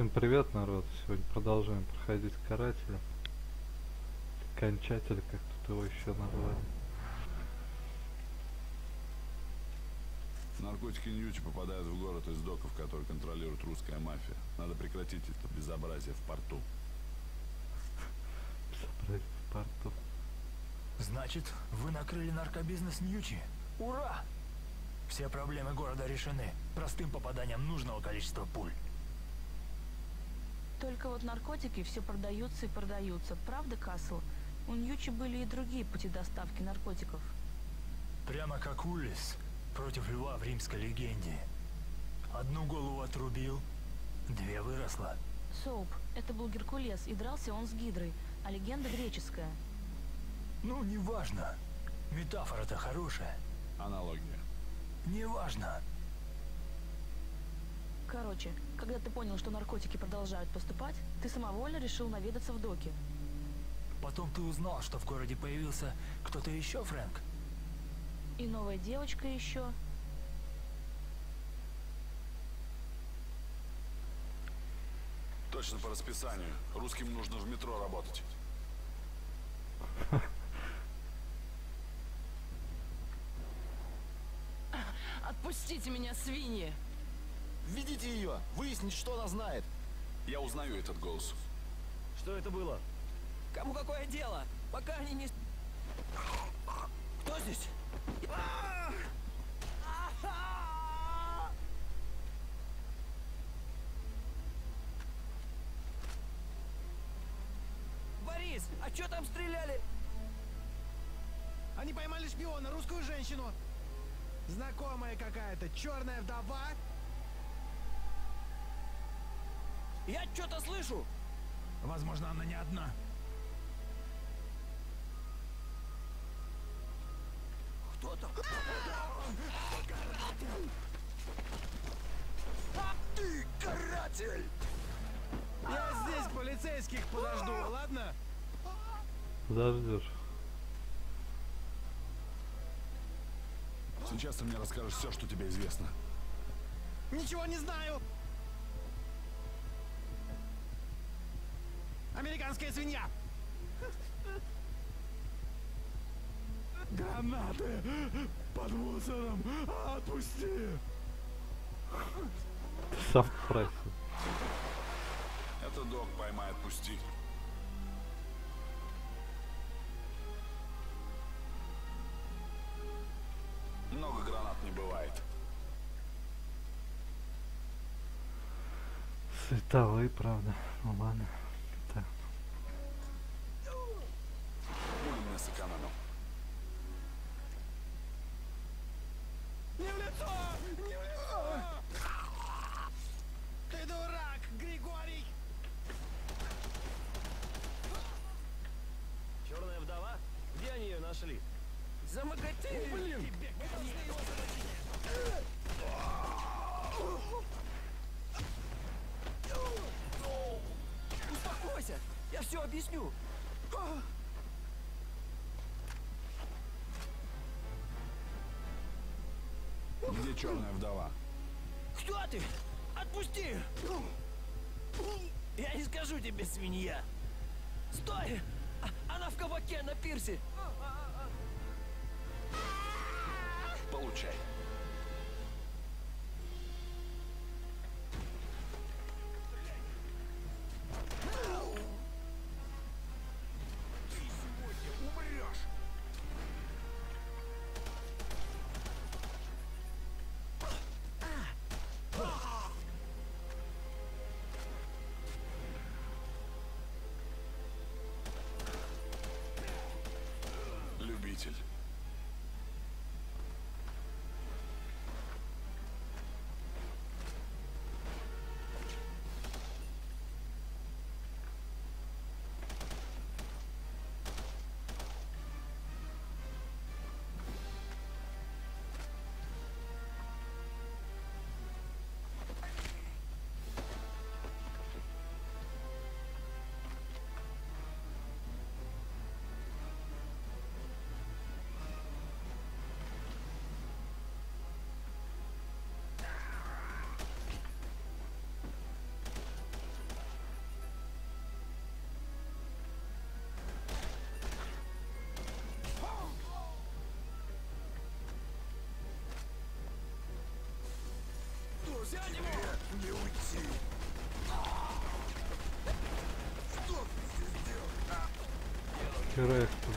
Всем привет, народ! Сегодня продолжаем проходить карателя. Кончатель, как тут его еще назвали. Наркотики Ньючи попадают в город из доков, который контролирует русская мафия. Надо прекратить это безобразие в порту. Собрать в порту. Значит, вы накрыли наркобизнес Ньючи? Ура! Все проблемы города решены простым попаданием нужного количества пуль. Только вот наркотики все продаются и продаются. Правда, Касл? У Ньючи были и другие пути доставки наркотиков. Прямо как Улис против льва в римской легенде. Одну голову отрубил, две выросло. Соуп, это был Геркулес, и дрался он с Гидрой, а легенда греческая. Ну, неважно. Метафора-то хорошая. Аналогия. Неважно. Короче, когда ты понял, что наркотики продолжают поступать, ты самовольно решил наведаться в доки. Потом ты узнал, что в городе появился кто-то еще, Фрэнк? И новая девочка еще. Точно по расписанию. Русским нужно в метро работать. Отпустите меня, свиньи! Введите ее! Выяснить, что она знает! Я узнаю этот голос. Что это было? Кому какое дело? Пока они не... Кто здесь? Борис, а чё там стреляли? Они поймали шпиона, русскую женщину. Знакомая какая-то, черная вдова. Я что-то слышу! Возможно, она не одна. Кто там? Ты каратель! Я здесь полицейских подожду, ладно? Подождешь. Сейчас ты мне расскажешь все, что тебе известно. Ничего не знаю. Американская свинья. Гранаты! Под мусором! Отпусти! Сам спросил. Это док поймай, отпусти. Много гранат не бывает. Световые, правда. Ну ладно. Не в лицо! Не в лицо! Ты дурак, Григорий! Черная вдова? Где они ее нашли? Замогатели! Блин! Успокойся! Я все объясню! Где черная вдова? Кто ты? Отпусти! Я не скажу тебе, свинья! Стой! Она в кабаке на пирсе! Получай. Его! Не уйти! Что ты здесь делаешь? Херайс тут,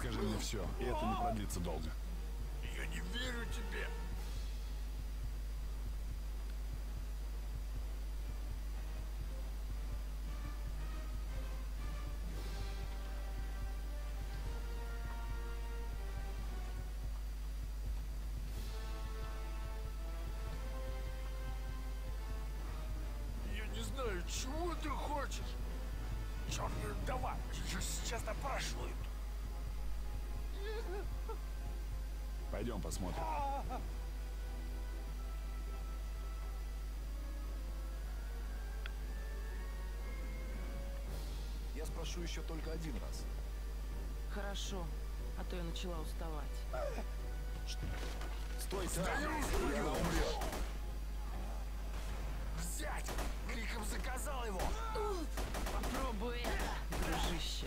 Скажи мне все, и это не продлится долго. Пойдем посмотрим. Я спрошу еще только один раз. Хорошо, а то я начала уставать. Стой там! Умрет. Взять! Криком заказал его! Попробуй дружище.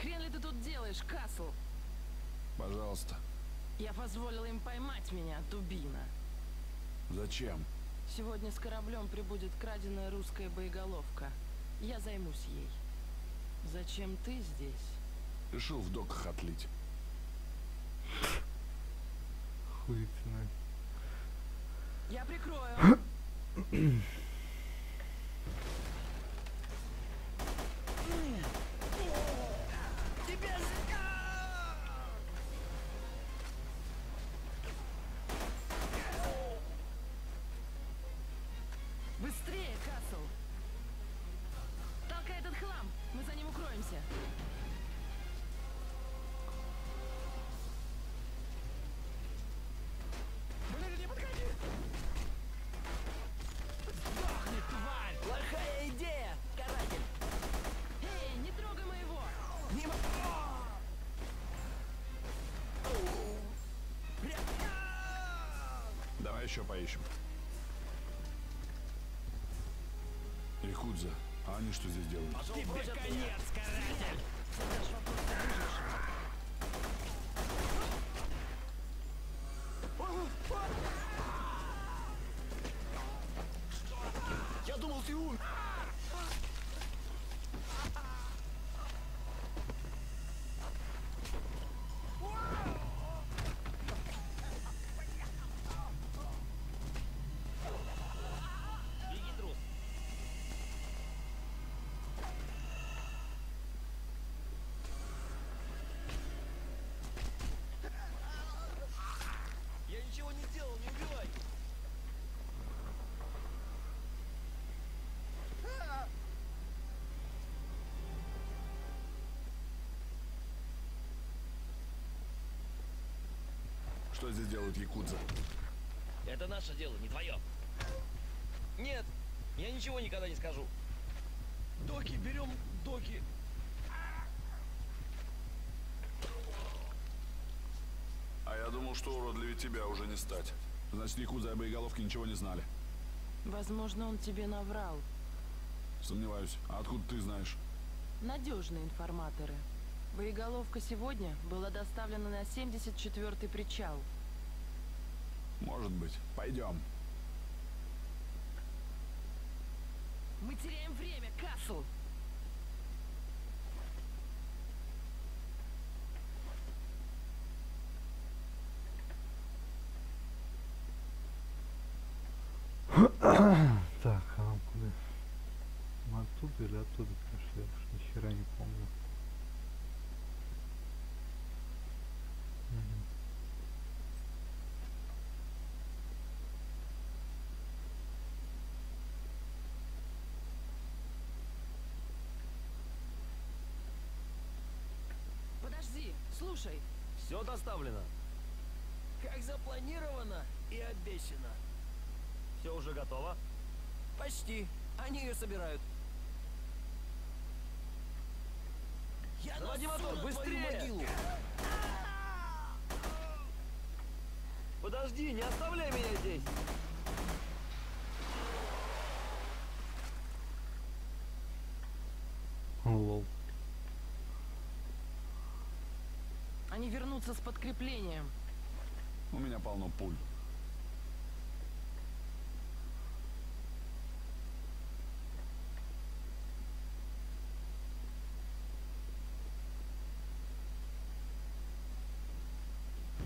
Хрен ли ты тут делаешь, Касл? Пожалуйста. Я позволила им поймать меня, дубина. Зачем? Сегодня с кораблем прибудет краденая русская боеголовка. Я займусь ей. Зачем ты здесь? Решил в доках отлить. Хуй. Я прикрою. еще поищем. Якудза, а они что здесь делают? Тебе конец, каратель! Я думал, ты умер! Беги, трус! Я ничего не сделал, не убивай! Что здесь делают якудза? Это наше дело, не твое. Нет, я ничего никогда не скажу. Доки, берем доки. А я думал, что уродливее тебя уже не стать. Значит, якудза о боеголовке ничего не знали. Возможно, он тебе наврал. Сомневаюсь. А откуда ты знаешь? Надежные информаторы. Боеголовка сегодня была доставлена на 74-й причал. Может быть. Пойдем. Мы теряем время, Касл! Так, а нам куда? Мы оттуда или оттуда пришли? Я уж ни хера не помню. Подожди, слушай. Все доставлено. Как запланировано и обещано. Все уже готово. Почти. Они ее собирают. Я Заводи мотор, быстрее! могилу. Подожди, не оставляй меня здесь. Лол. Они вернутся с подкреплением. У меня полно пуль.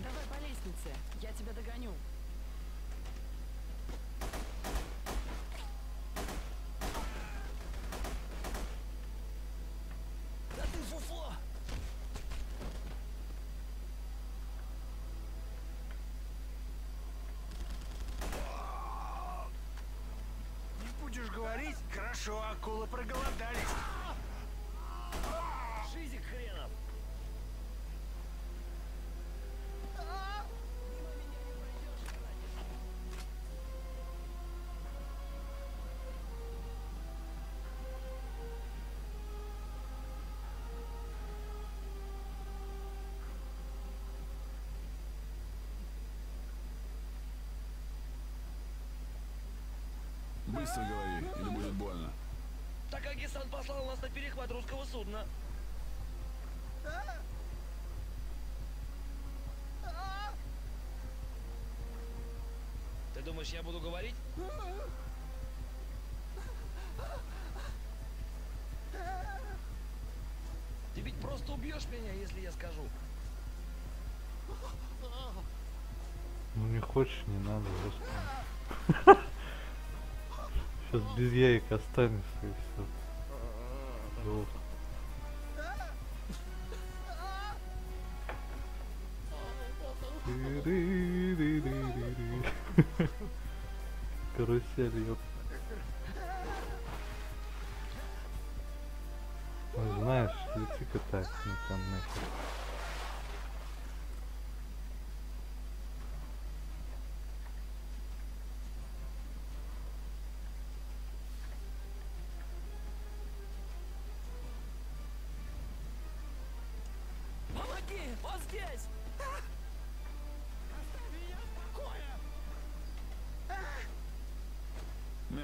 Давай по лестнице, я тебя догоню. Да ты фуфло! Не будешь говорить? Хорошо, акулы проголодались. Быстро говори, или будет больно. Так как Исан послал нас на перехват русского судна. Ты думаешь, я буду говорить? Ты ведь просто убьешь меня, если я скажу. Ну не хочешь, не надо, господи. Сейчас без яек останешься и все. Карусель, ёп.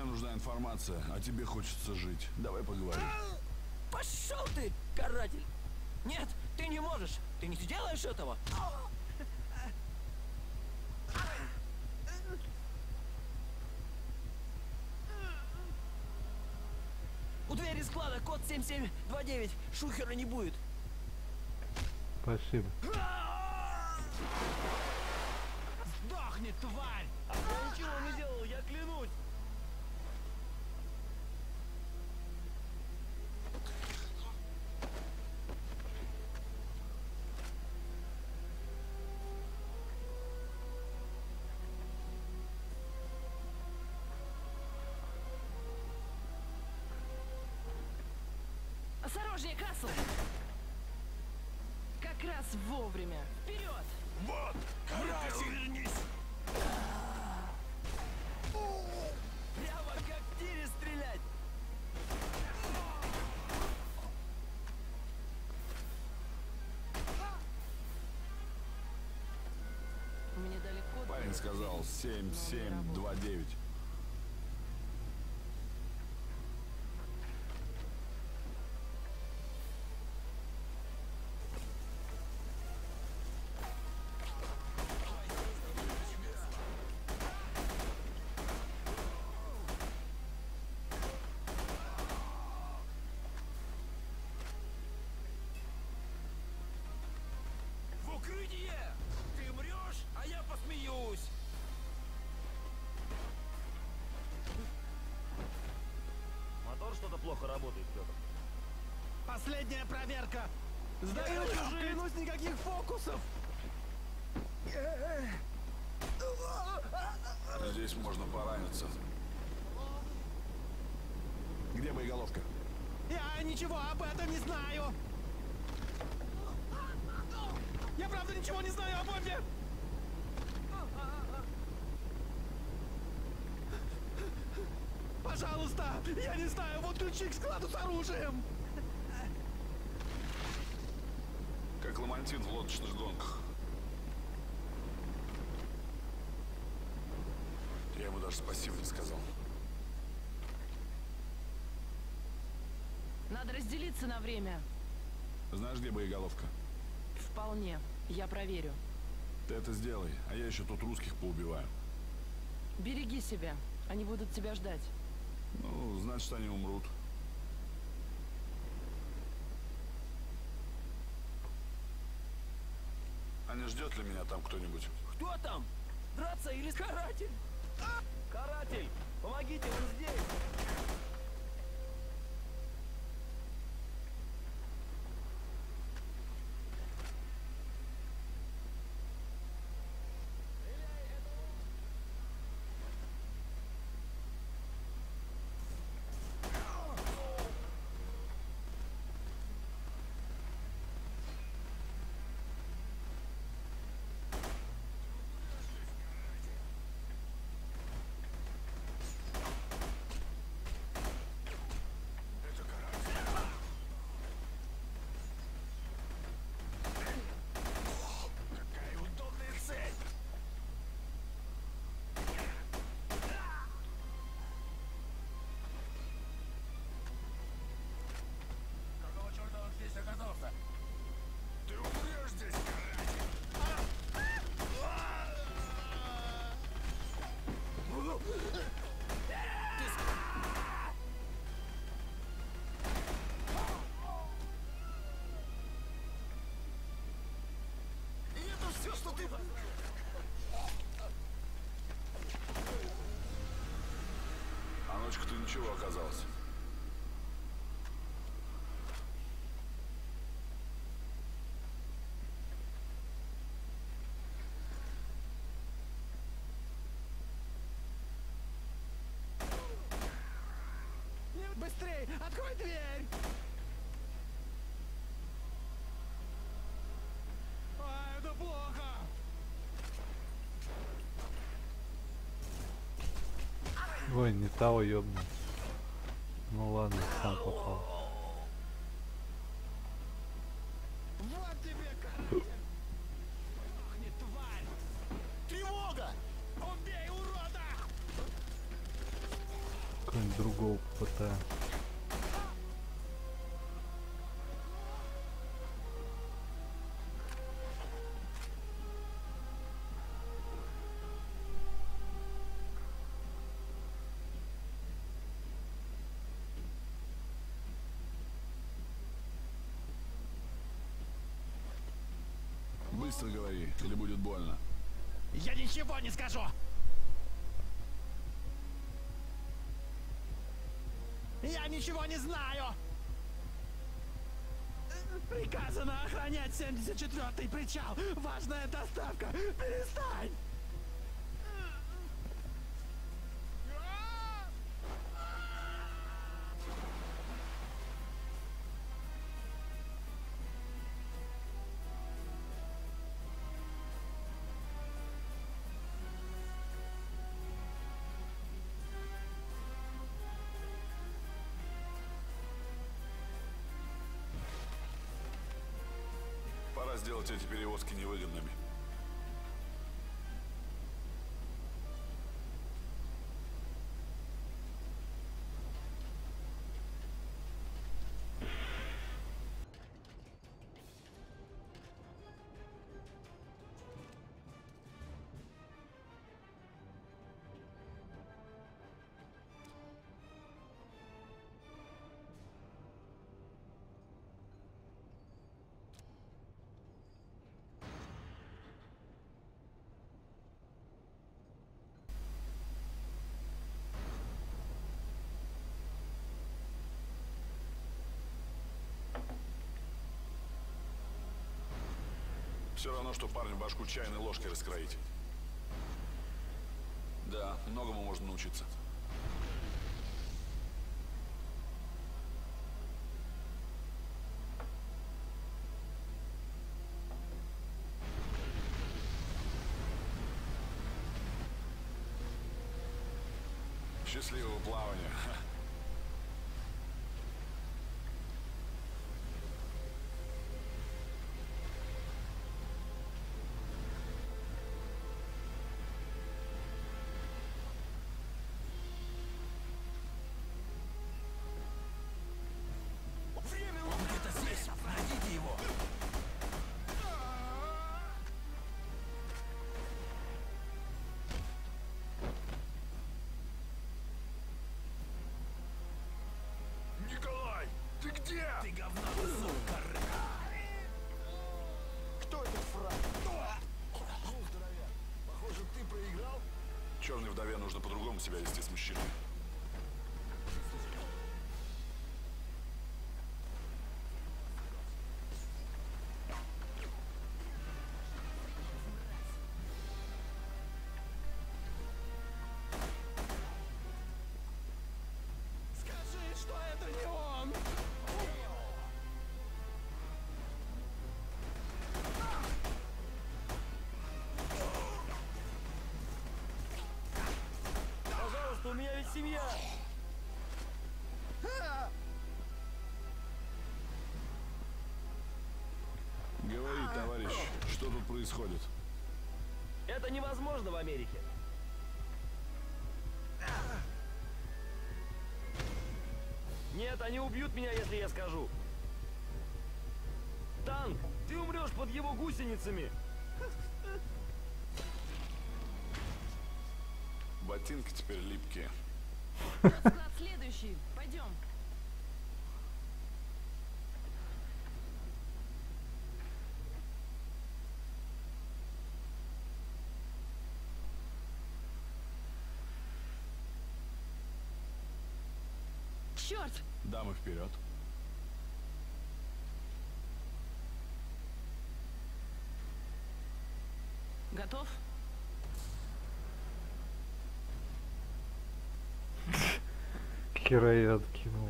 Нужна информация, а тебе хочется жить. Давай поговорим. Пошел ты, каратель! Нет, ты не можешь! Ты не сделаешь этого! У двери склада код 7729. Шухера не будет. Спасибо. Сдохни, тварь! А ничего не делал, я клянусь. Осторожнее, Касл! Как раз вовремя. Вперед! Вот! Вернись! Прямо как в тире стрелять! Мне дали код. Парень сказал 7729. Плохо работает, Петр. Последняя проверка. Сдаюсь, клянусь, никаких фокусов. Здесь можно пораниться. Где боеголовка? Я ничего об этом не знаю. Я правда ничего не знаю о бомбе. Пожалуйста, я не знаю, вот ключи к складу с оружием. Как ламантин в лодочных гонках. Я ему даже спасибо не сказал. Надо разделиться на время. Знаешь, где боеголовка? Вполне. Я проверю. Ты это сделай, а я еще тут русских поубиваю. Береги себя. Они будут тебя ждать. Значит, они умрут. А не ждет ли меня там кто-нибудь? Кто там? Драться или каратель? Каратель, помогите, он здесь. Что ты... А ночка ты ничего оказалось. Быстрей, открой дверь. А, это плохо. Ой, не того ёбну. Ну ладно, сам попал. Быстро говори, или будет больно. Я ничего не скажу. Я ничего не знаю. Приказано охранять 74-й причал. Важная доставка. Перестань. Сделать эти перевозки невыгодными. Все равно, что парню башку чайной ложкой раскроить. Да, многому можно научиться. Ты где? Ты кусок, корыто. Кто этот фраг? Ну, здоровяк, похоже, ты проиграл? Черной вдове нужно по-другому себя вести с мужчиной. Меня ведь семья. Говори, товарищ, что тут происходит? Это невозможно в Америке. Нет, они убьют меня, если я скажу. Танк, ты умрешь под его гусеницами. Ботинки теперь липкие. Следующий. Пойдем. Черт! Дамы вперед. Готов? Хера я откинул.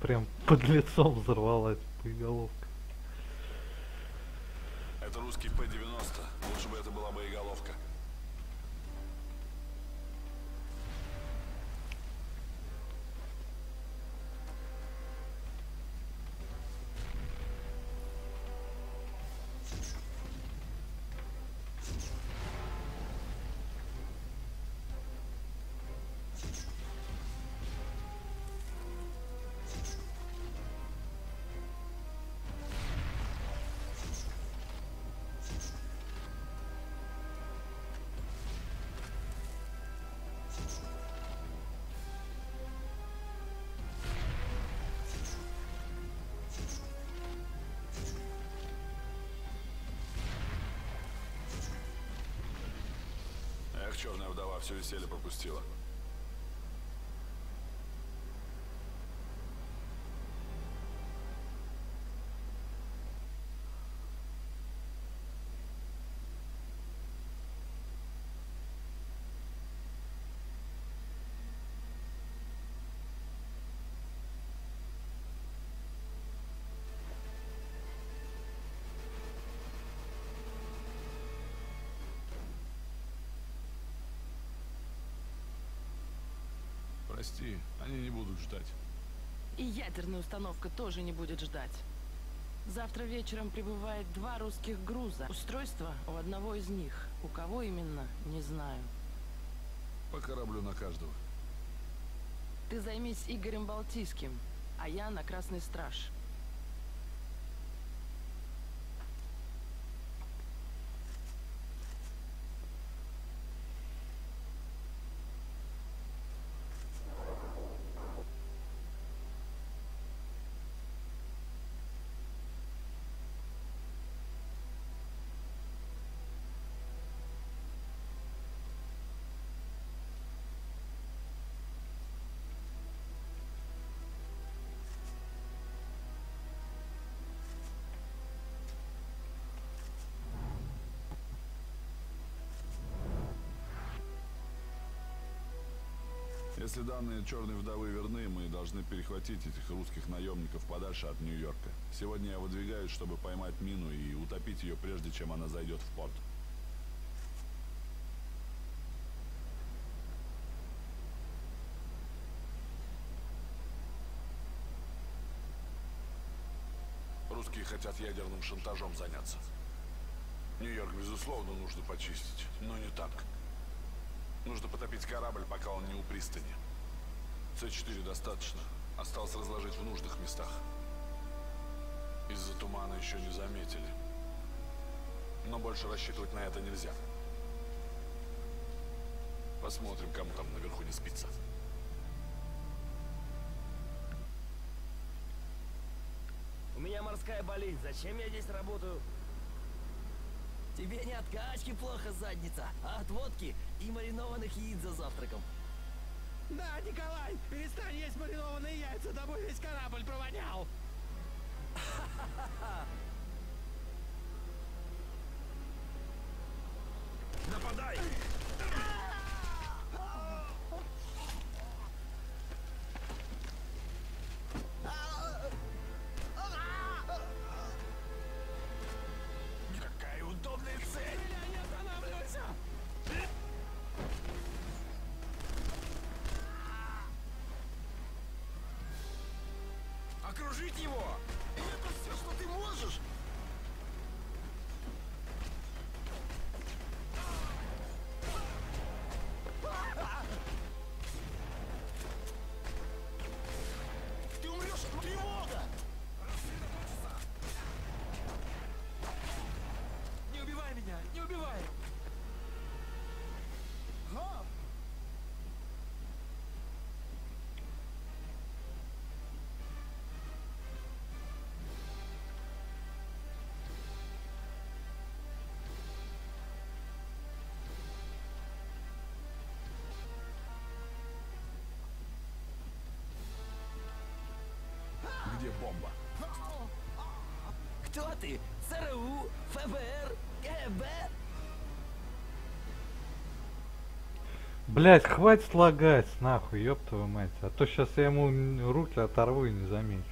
Прям под лицом взорвалась боеголовка. Это русский П-90. Лучше бы это была боеголовка. Черная вдова, все веселье пропустила. Прости, они не будут ждать. И ядерная установка тоже не будет ждать. Завтра вечером прибывает два русских груза. Устройство у одного из них. У кого именно, не знаю. По кораблю на каждого. Ты займись Игорем Балтийским, а я на Красный Страж. Если данные черной вдовы верны, мы должны перехватить этих русских наемников подальше от Нью-Йорка. Сегодня я выдвигаюсь, чтобы поймать мину и утопить ее, прежде чем она зайдет в порт. Русские хотят ядерным шантажом заняться. Нью-Йорк, безусловно, нужно почистить, но не так. Нужно потопить корабль, пока он не у пристани. С-4 достаточно. Осталось разложить в нужных местах. Из-за тумана еще не заметили. Но больше рассчитывать на это нельзя. Посмотрим, кому там наверху не спится. У меня морская болезнь. Зачем я здесь работаю? Тебе не от качки плохо задница, а от водки и маринованных яиц за завтраком. Да, Николай, перестань есть маринованные яйца, тобой весь корабль провонял. Нападай! Окружить его! И это все, что ты можешь? Где бомба? Кто ты? ЦРУ? ФБР? КГБ? Блять, хватит лагать, нахуй, ёб твою мать. А то сейчас я ему руки оторву и не замечу,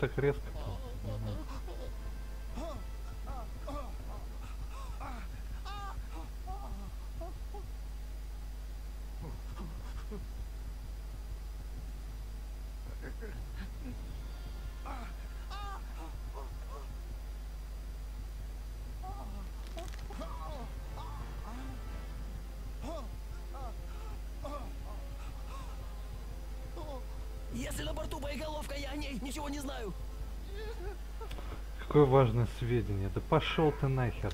так резко-то? Ничего не знаю. Какое важное сведение. Да пошел ты нахер.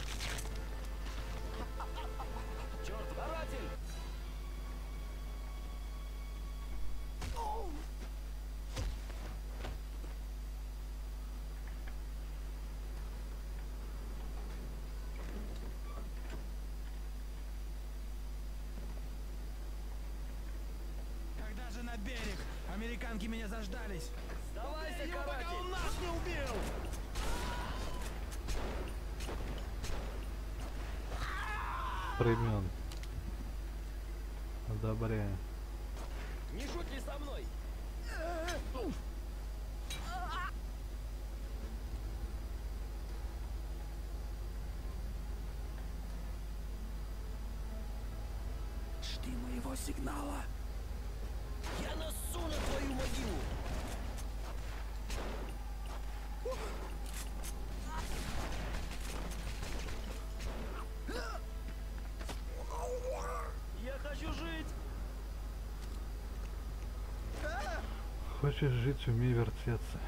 Сигнала. Я насу на твою могилу! Я хочу жить! Хочешь жить, умей вертеться.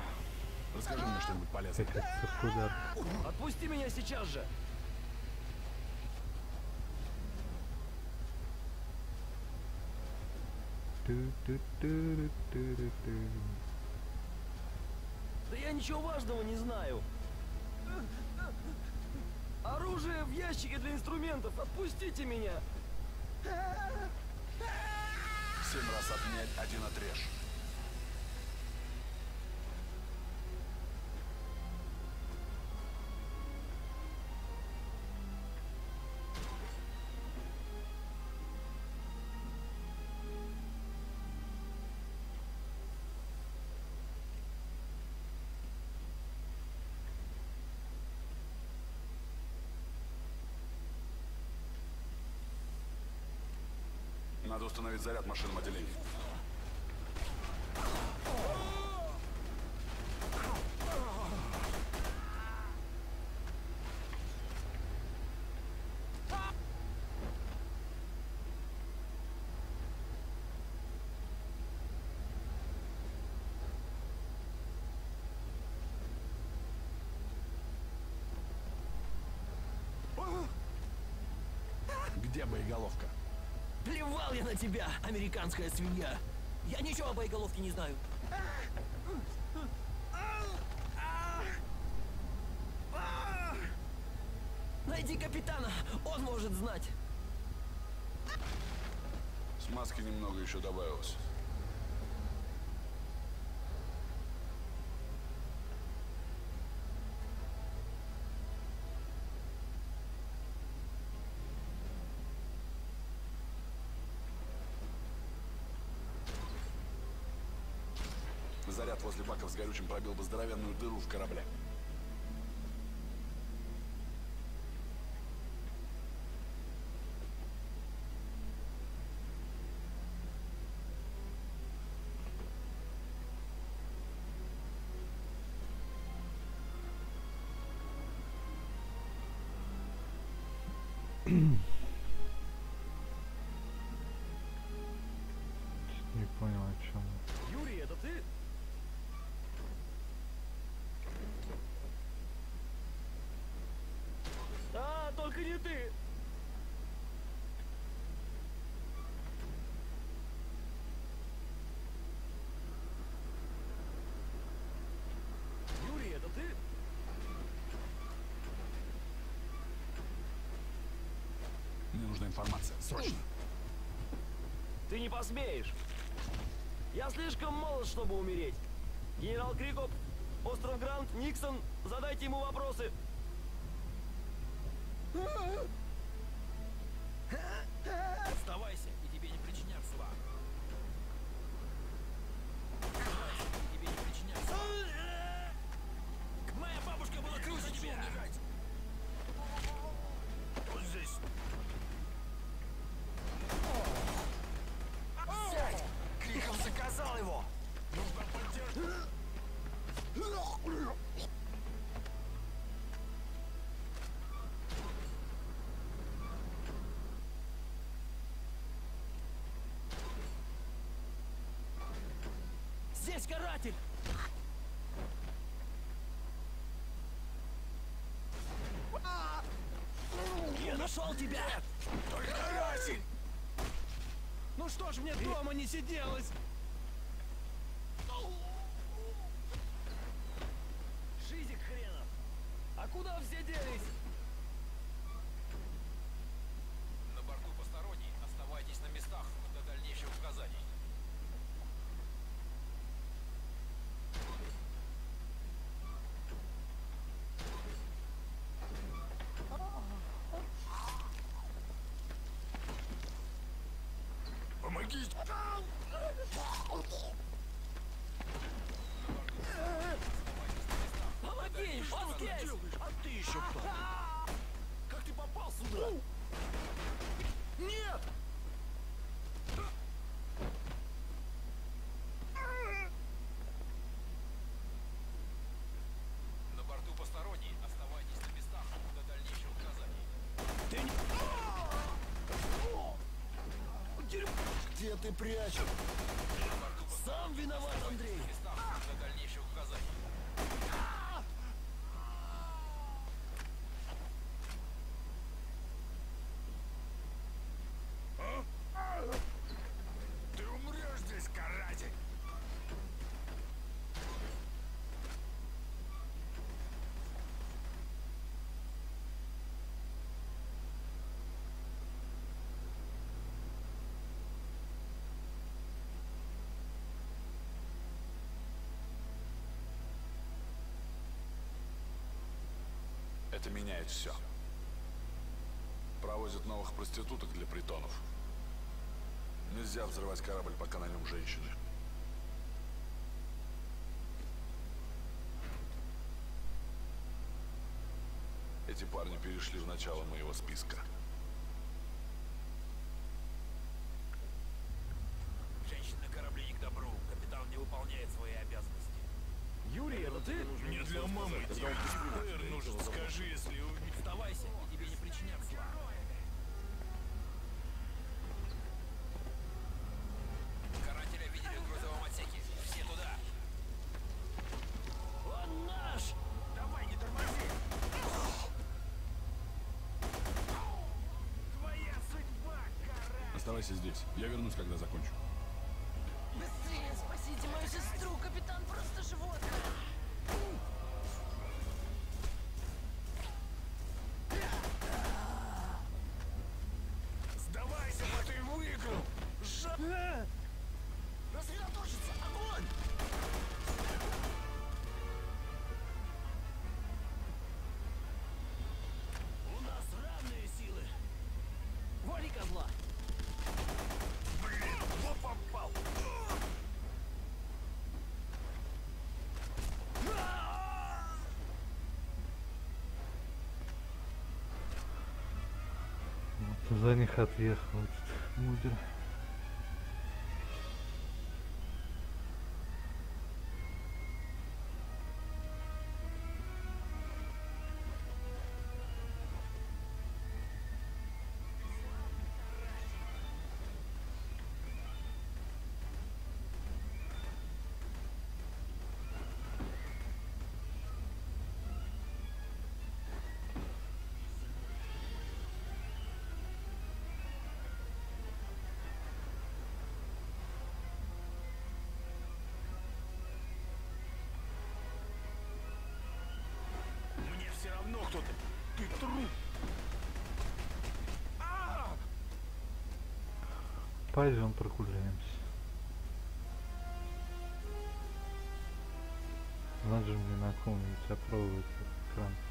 Расскажи мне что-нибудь полезное. Отпусти меня сейчас же! Да я ничего важного не знаю. Оружие в ящике для инструментов. Отпустите меня. Семь раз отнять, один отрежь. Надо установить заряд в машинном отделении. Где боеголовка? Плевал я на тебя, американская свинья! Я ничего о боеголовке не знаю. Найди капитана, он может знать. Смазки немного еще добавилось. Заряд возле баков с горючим пробил бы здоровенную дыру в корабле. Только не ты! Юрий, это ты? Мне нужна информация. Срочно. Ты не посмеешь. Я слишком молод, чтобы умереть. Генерал Крикоп, остров Грант, Никсон, задайте ему вопросы. Оставайся, и тебе не причинят зла. Оставайся, и тебе не причинят зла. Моя бабушка была круче тебя! Вот здесь. Сядь! Криком заказал его! Нужно поддержать. Здесь каратель! Я нашел тебя! Только каратель! Ну что ж мне дома не сиделось? Шизик хренов! А куда все делись? На борту посторонний. Оставайтесь на местах до дальнейших указаний. Помоги! Он здесь! А ты еще кто? Как ты попал сюда? Нет! На борту посторонний. Оставайтесь на местах до дальнейших указаний. Где ты прячешь? Сам виноват, Андрей! На местах до дальнейших указаний. Ты умрешь здесь, каратель! Это меняет все. Провозят новых проституток для притонов. Нельзя взрывать корабль, пока на нем женщины. Эти парни перешли в начало моего списка. Оставайся здесь. Я вернусь, когда закончу. За них отъехал этот мудер. Труп. А! Пойдем прогуляемся. Надо же мне на ком-нибудь опробовать этот экран.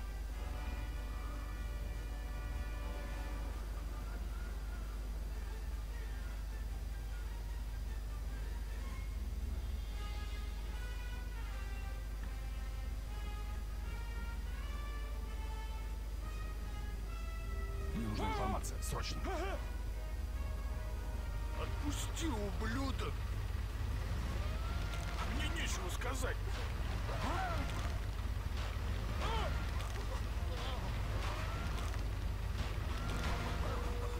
Срочно. Отпусти, ублюдок! Мне нечего сказать.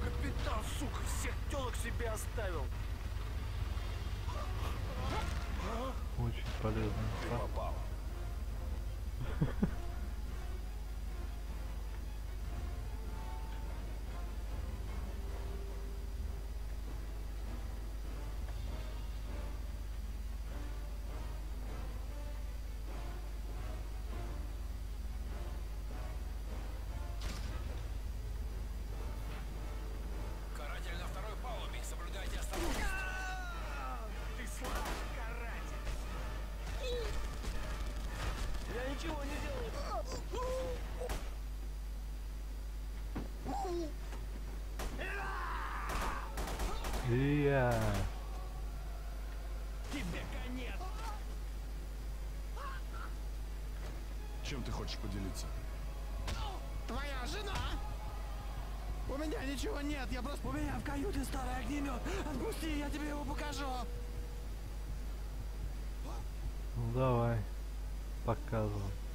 Капитан, сука, всех телок себе оставил. Очень полезно. Ты попал. Ничего не делаю. И я. Тебе конец. Чем ты хочешь поделиться? Твоя жена! У меня ничего нет, я просто... У меня в каюте старый огнемет. Отпусти, я тебе его покажу. Ну давай. Показывай. Не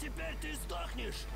теперь ты сдохнешь!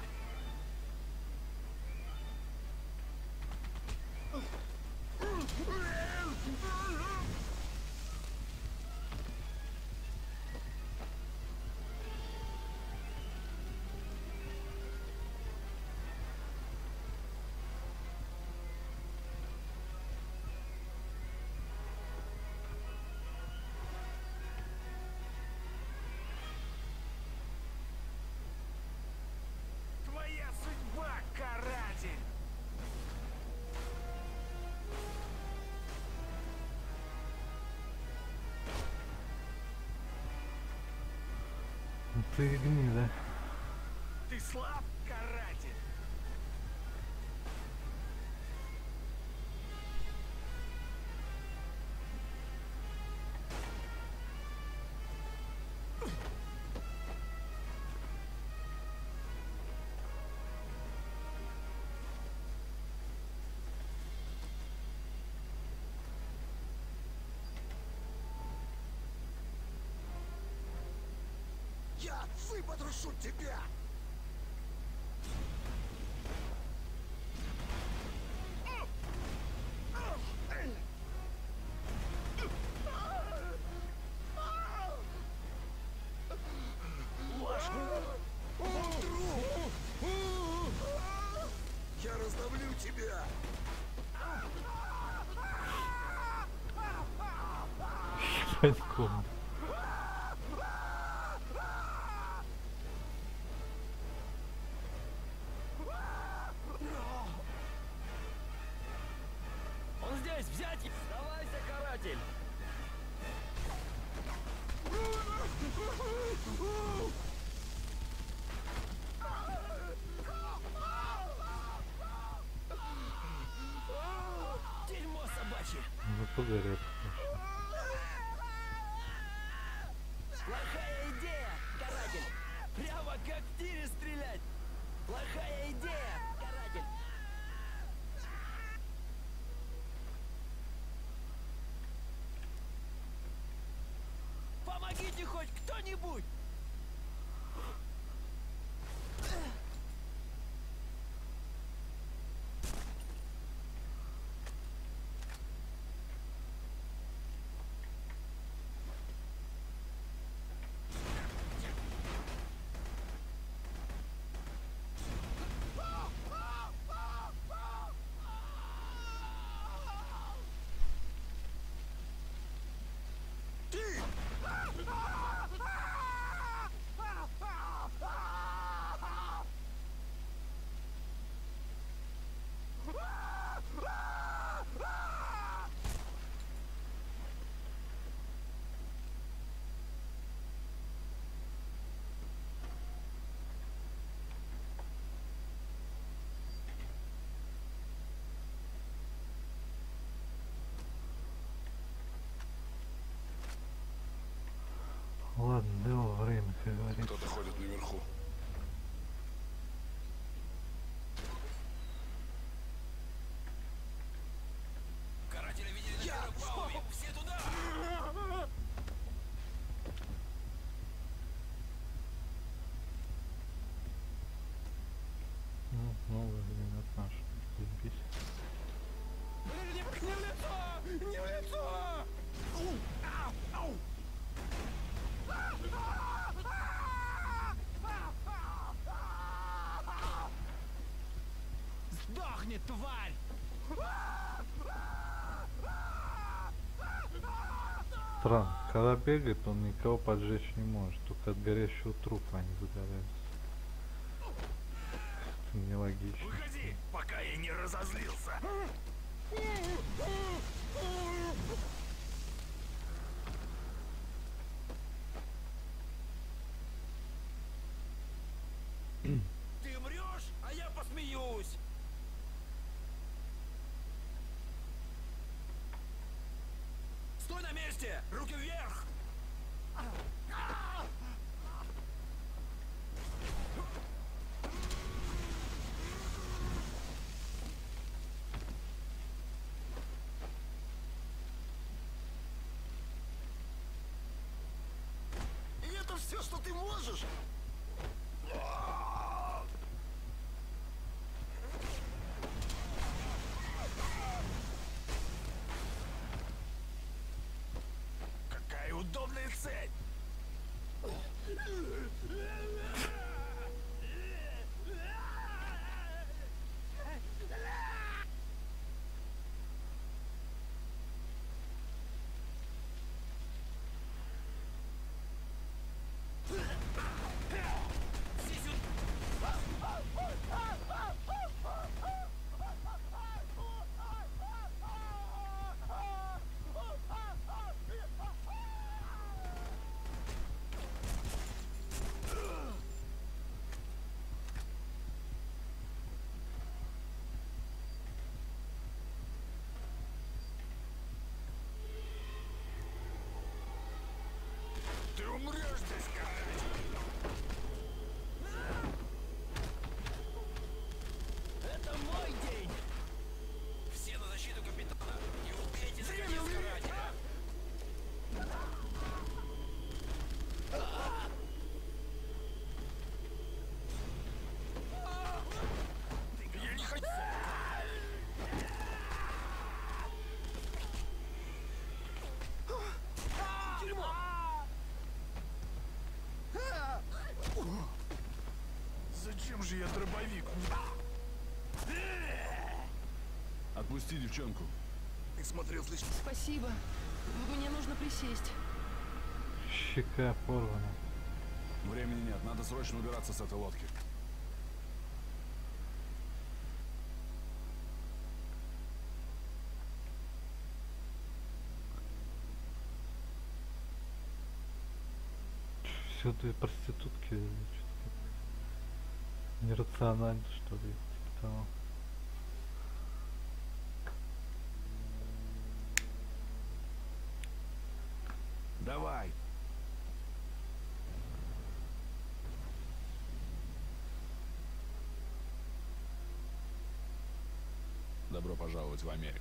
Ты гнида. Ты слаб, каратель? Выпотрошу тебя! Я раздавлю тебя! Пойдем. Он Горят. Плохая идея, каратель! Прямо как в тире стрелять! Плохая идея, каратель! Помогите хоть кто-нибудь! Ладно, дело время, как говорится. Кто-то ходит наверху. Карателя видели первой палубе! Все туда! Ну, новый элемент наш. Заебись. Не в лицо! Не в лицо! Сдохни, тварь! Странно, когда бегает, он никого поджечь не может, только от горящего трупа они загораются. Это нелогично. Выходи, пока я не разозлился. Ты мрешь, а я посмеюсь! Стой на месте! Руки вверх! И это все, что ты можешь? Дробовик. Отпусти девчонку. Ты смотрел слишком... Спасибо. Мне нужно присесть. Щека порвана. Времени нет, надо срочно убираться с этой лодки. Всюду и проститутки нерационально что ли типа того. Давай. Добро пожаловать в Америку.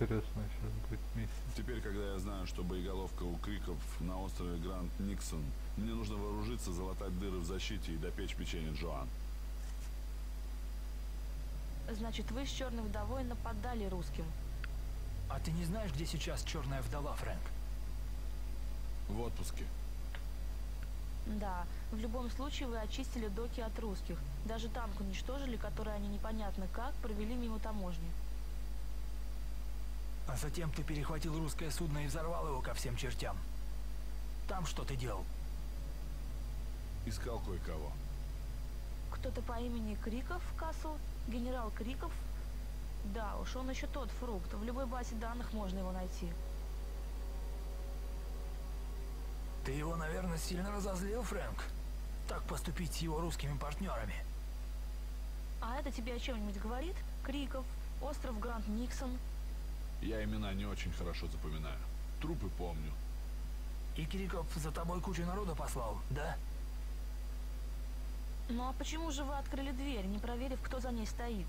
Интересно сейчас будет миссия. Теперь, когда я знаю, что боеголовка у криков на острове Гранд Никсон, мне нужно вооружиться, залатать дыры в защите и допечь печенье Джоан. Значит, вы с черной вдовой нападали русским. А ты не знаешь, где сейчас черная вдова, Фрэнк? В отпуске. Да, в любом случае вы очистили доки от русских. Даже танк уничтожили, который они непонятно как провели мимо таможни. А затем ты перехватил русское судно и взорвал его ко всем чертям. Там что ты делал? Искал кое-кого. Кто-то по имени Криков, Касл? Генерал Криков? Да уж, он еще тот фрукт. В любой базе данных можно его найти. Ты его, наверное, сильно разозлил, Фрэнк? Так поступить с его русскими партнерами. А это тебе о чем-нибудь говорит? Криков, остров Гранд Никсон. Я имена не очень хорошо запоминаю. Трупы помню. И Кириков за тобой кучу народа послал, да? Ну а почему же вы открыли дверь, не проверив, кто за ней стоит?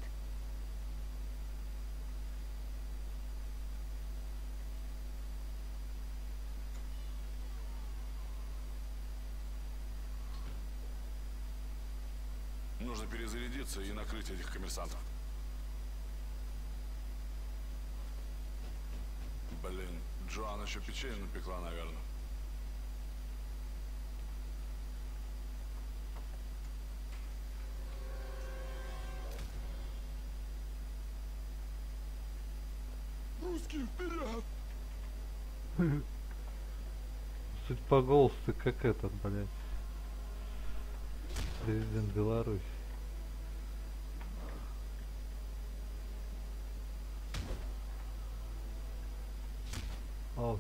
Нужно перезарядиться и накрыть этих коммерсантов. Блин, Джоан еще печенье напекла, наверное. Русские вперед! Суть по голосу как этот, блядь. Президент Беларуси. of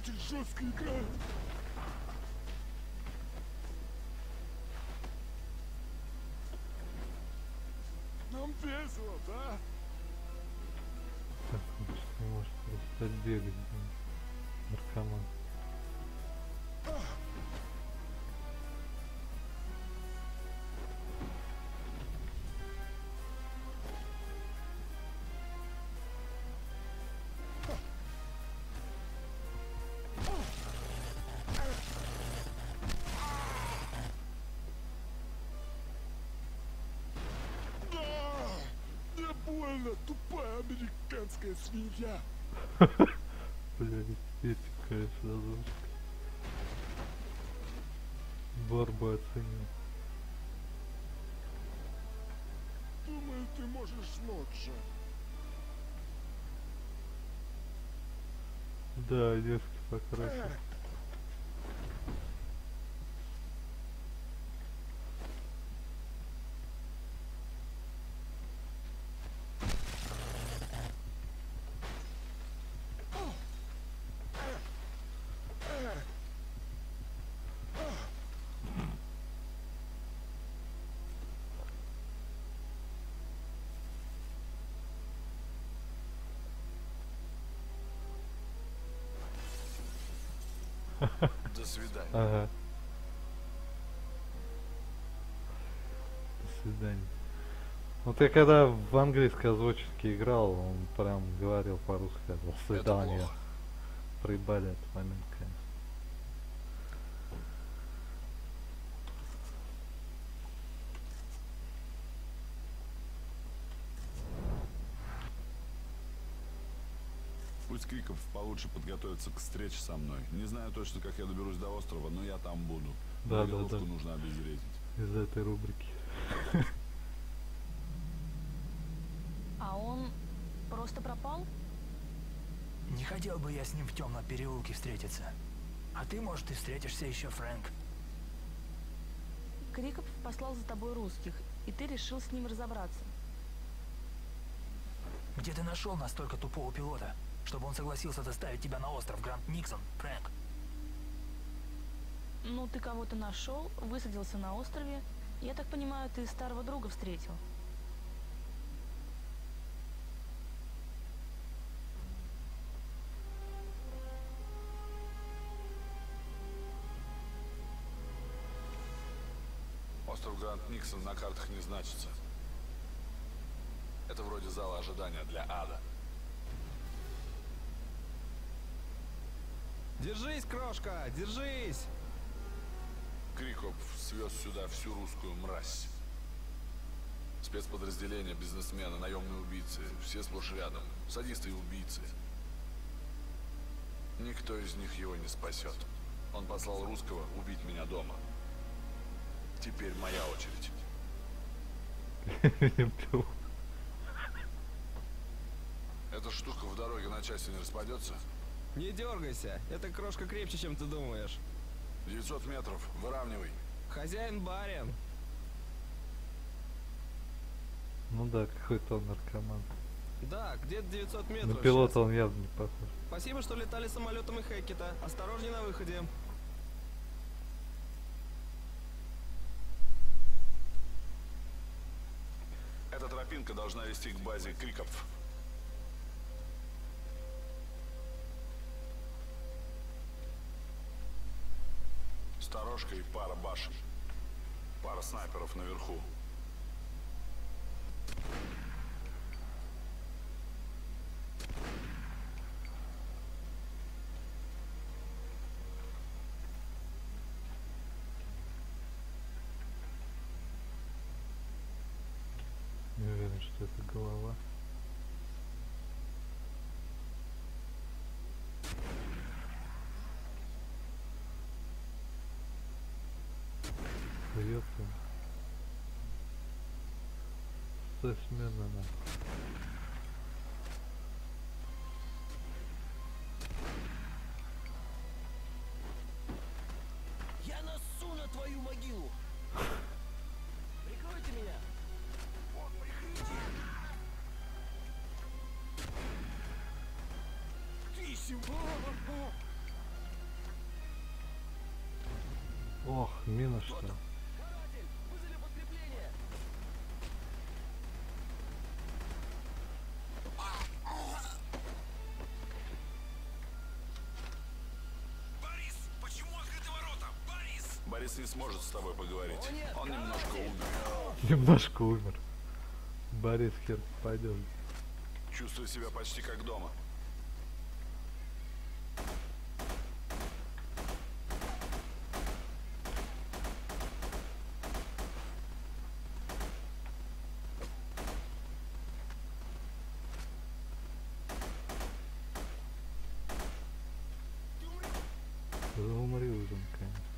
Каратель жестко играет. Нам весело, да? Так, просто не может перестать бегать, больно, тупая американская свинья. Бля, видите, конечно, озвучка. Барба оценил. Думаю, ты можешь лучше. Да, девки покрасили. До свидания. Ага. До свидания. Вот я когда в английской озвучке играл, он прям говорил по-русски, до свидания. Проебали этот момент, конечно. Криков получше подготовится к встрече со мной. Не знаю точно, как я доберусь до острова, но я там буду. Да, да, да. нужно обезвредить. Из этой рубрики. А он просто пропал? Не хотел бы я с ним в темном переулке встретиться. А ты, может, и встретишься еще, Фрэнк. Криков послал за тобой русских, и ты решил с ним разобраться. Где ты нашел настолько тупого пилота, чтобы он согласился доставить тебя на остров Гранд Никсон, Фрэнк? Ну, ты кого-то нашел, высадился на острове. Я так понимаю, ты старого друга встретил. Остров Гранд Никсон на картах не значится. Это вроде зала ожидания для ада. Держись, крошка, держись! Крикоп свез сюда всю русскую мразь. Спецподразделения, бизнесмены, наемные убийцы. Все сплошь рядом. Садисты и убийцы. Никто из них его не спасет. Он послал русского убить меня дома. Теперь моя очередь. Эта штука в дороге на части не распадется? Не дергайся, эта крошка крепче, чем ты думаешь. 900 метров. Выравнивай. Хозяин барин. Ну да, какой-то он наркоман. Да, где-то 900 метров На пилота сейчас. он явно не похож. Спасибо, что летали самолетом и Хекета. Осторожней на выходе. Эта тропинка должна вести к базе Криков. Сторожка и пара башен. Пара снайперов наверху. Не уверен, что это голова. Ёпта. Стой смирно нахуй. Я насу на твою могилу! Прикройте меня! Ты сего! Ох, мина что Борис! Не сможет с тобой поговорить. Он немножко умер. Немножко умер. Борис хер пойдет. Чувствую себя почти как дома. Умри уже, конечно.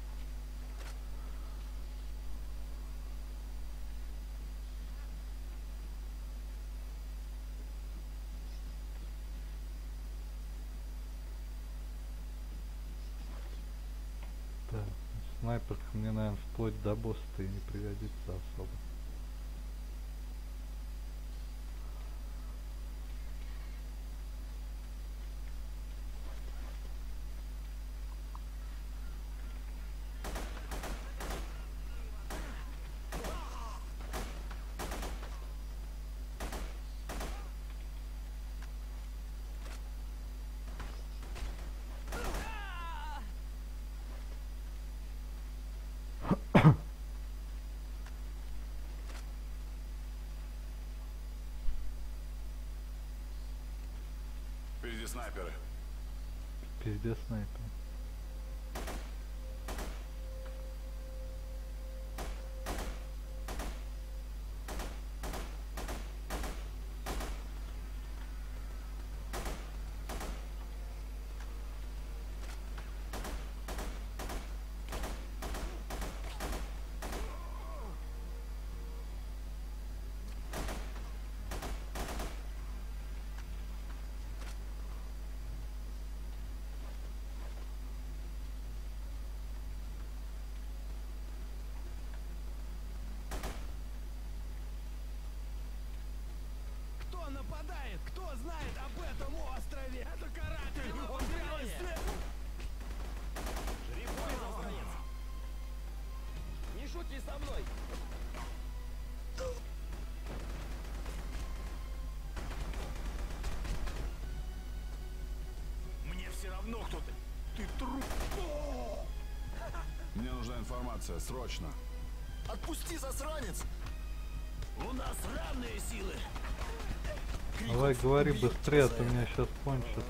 снайперка мне, наверное, вплоть до босса-то и не пригодится особо. Впереди снайперы. Пиздец снайпер. Кто нападает? Кто знает об этом острове? Это каратель! Он прямо здесь! Шерифуй, засранец! Не шути со мной! Мне все равно, кто ты. Ты труп. Мне нужна информация, срочно. Отпусти, засранец! У нас равные силы. Давай говори быстрее, а то меня сейчас кончат.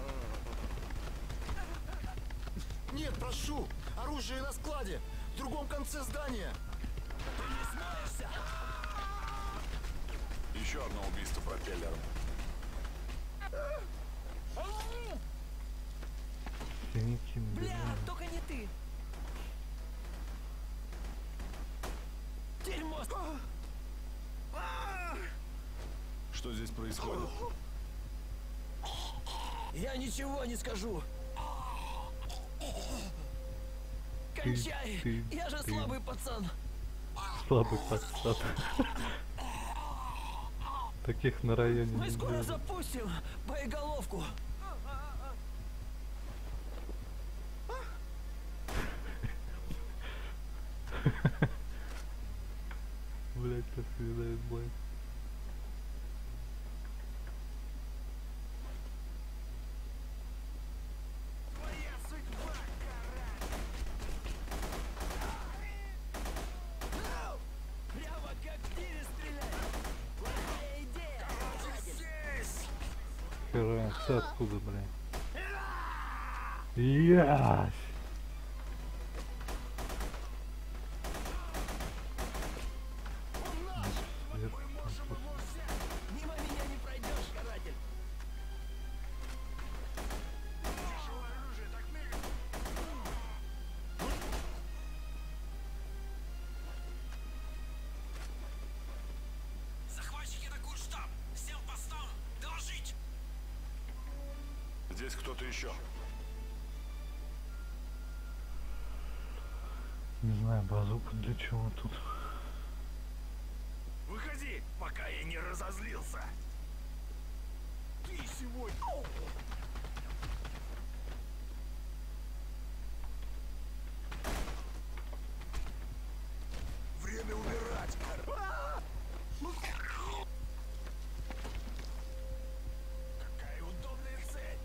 Нет, прошу! Оружие на складе! В другом конце здания! Ты не смеешься! Еще одно убийство пропеллером. На Бля, только не ты. Дерьмо! Что здесь происходит? Я ничего не скажу! Кончай! ты, Я же ты. слабый пацан! Слабый подсад. Таких на районе Мы скоро делают. запустим боеголовку! Блять, как съедает блядь. Ты откуда, блядь? Ясь! Чего тут. Выходи, пока я не разозлился! Ты сегодня... Время умирать! Какая удобная цель!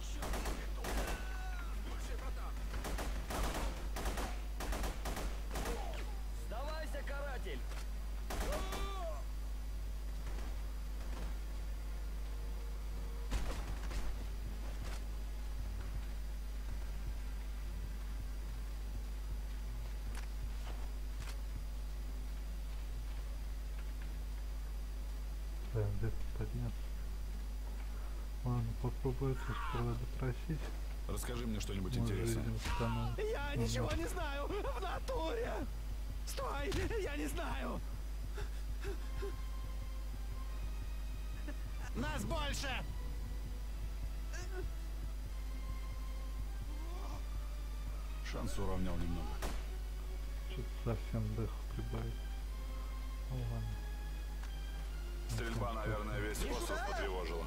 Чёрт, это... Больше, братан! Сдавайся, каратель! Так, где-то подняться. Ладно, попробую это сперва допросить. Расскажи мне что-нибудь интересное. Я ничего не знаю! В натуре! Стой! Я не знаю! Нас больше! Шанс уравнял немного. Что-то совсем дыху прибавить. Стрельба, наверное, весь остров потревожила.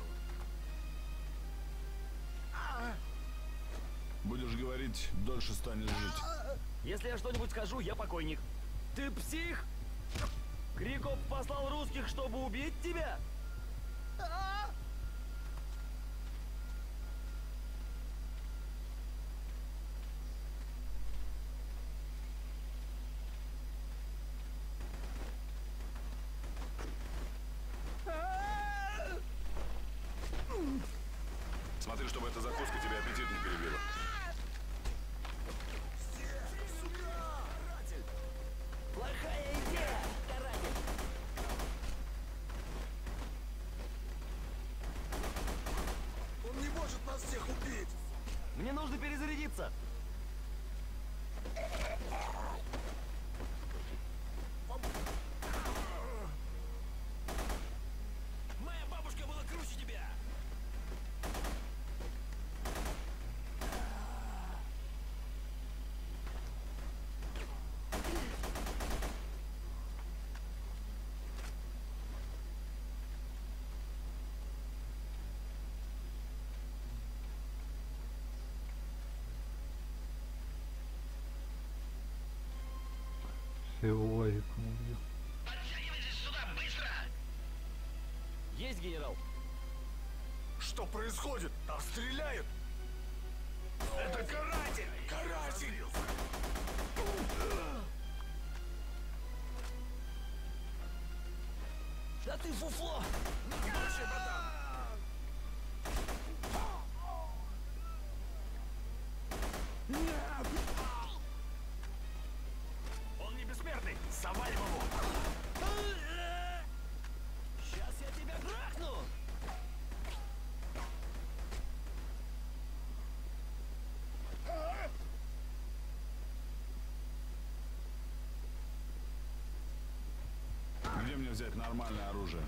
Будешь говорить, дольше станешь жить. Если я что-нибудь скажу, я покойник. Ты псих? Крикоп послал русских, чтобы убить тебя? Смотри, чтобы эта закуска тебе аппетит не перебила. Плохая идея, каратель. Он не может нас всех убить! Мне нужно перезарядиться. Моя бабушка была круче тебя! Все логику убил. Есть, генерал. Что происходит? Там стреляют! Это каратель! Каратель! Да ты фуфло! Короче, братан! Он взять нормальное оружие?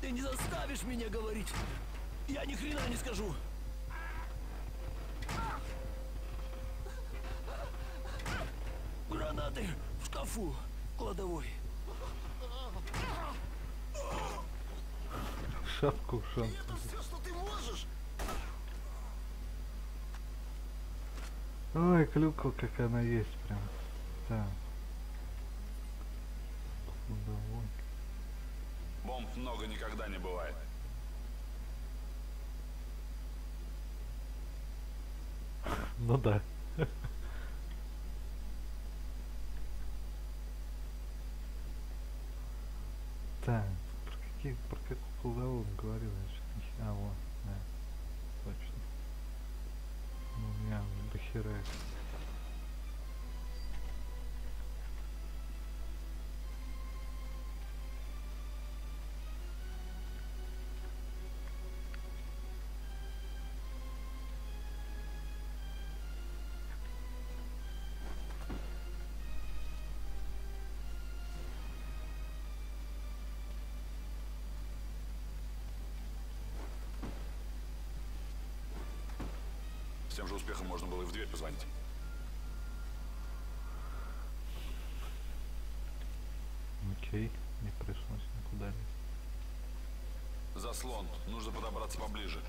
Ты не заставишь меня говорить! Я ни хрена не скажу! Гранаты в шкафу, в кладовой. Шапку шанс. Это все, что ты можешь? Ой, клюква как она есть прям. Да. Кладовой. Бомб много никогда не бывает. Ну да. Так, про какие, про какую кладовую он говорил, я А, вот, да. Точно. Ну, у меня дохера их. С тем же успехом можно было и в дверь позвонить. Окей, не пришлось никуда. Заслон. Нужно подобраться поближе.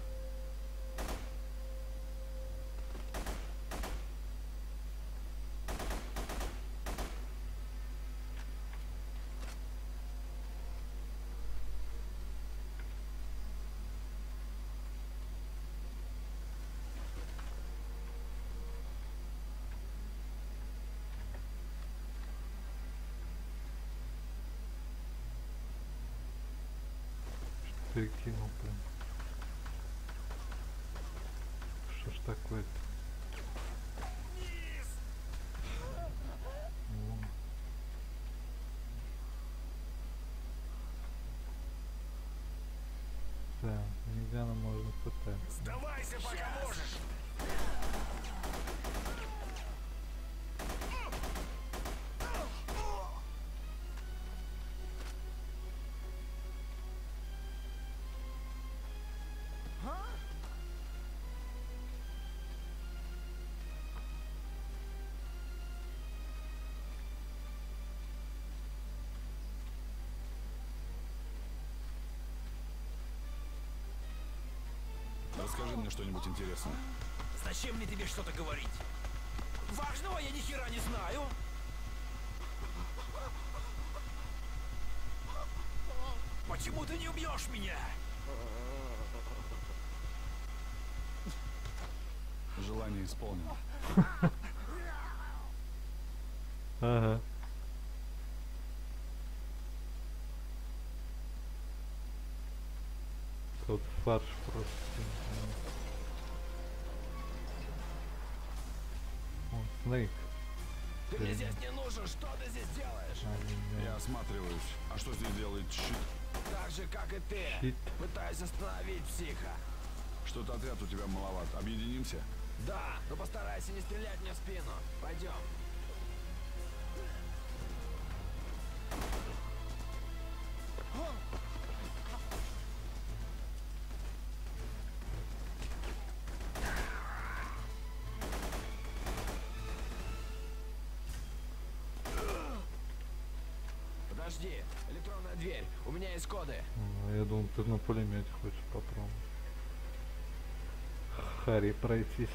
Перекинул прям. Что ж такое-то? О. Да, Мегана можно пытаться. Сдавайся, пока можешь! Расскажи мне что-нибудь интересное. Зачем мне тебе что-то говорить? Важного я ни хера не знаю. Почему ты не убьешь меня? Желание исполнено. Ага. Тут фарш просто. О, Снейк. Ты мне здесь не нужен, что ты здесь делаешь? Я осматриваюсь. А что здесь делает щит? Так же, как и ты. Щит. Пытаюсь остановить психа. Что-то отряд у тебя маловат. Объединимся? Да, но постарайся не стрелять мне в спину. Пойдем. Подожди, электронная дверь. У меня есть коды. Ну, Я думал, ты на пулемете хочешь попробовать. Харри пройтись.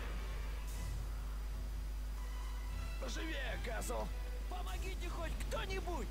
Поживее, Касл. Помогите хоть кто-нибудь.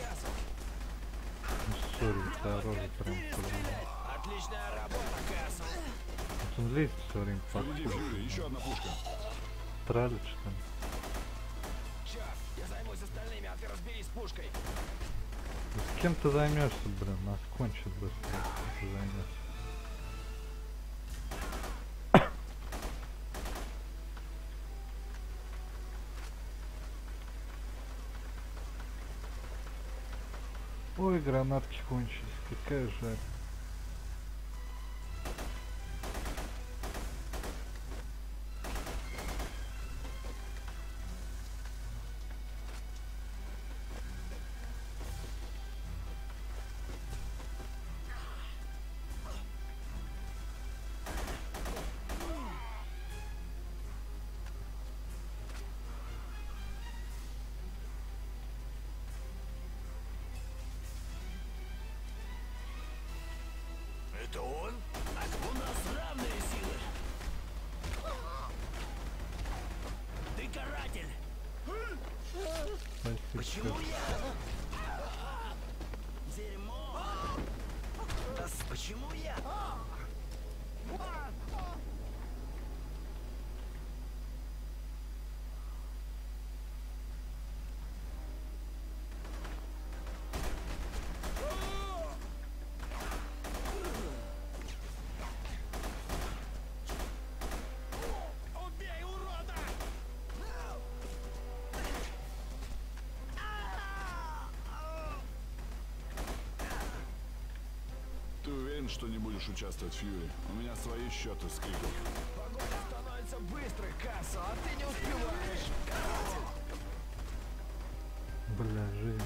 Касл! Ну, сори, хороший прям. Отличная работа, Касл! Он лезет все время Впереди. Фьюри, еще одна пушка. Тралит, что ли? Черт, я займусь остальными, а ты разберись с пушкой! Ну, С кем ты займешься, блин? Нас кончит быстро, если ты займешься. Ой, гранатки кончились, какая жаль. Уверен, что не будешь участвовать в Фьюри? У меня свои счеты с Криком. Погода становится быстрой, Касса, а ты не успеваешь. Бля, жизнь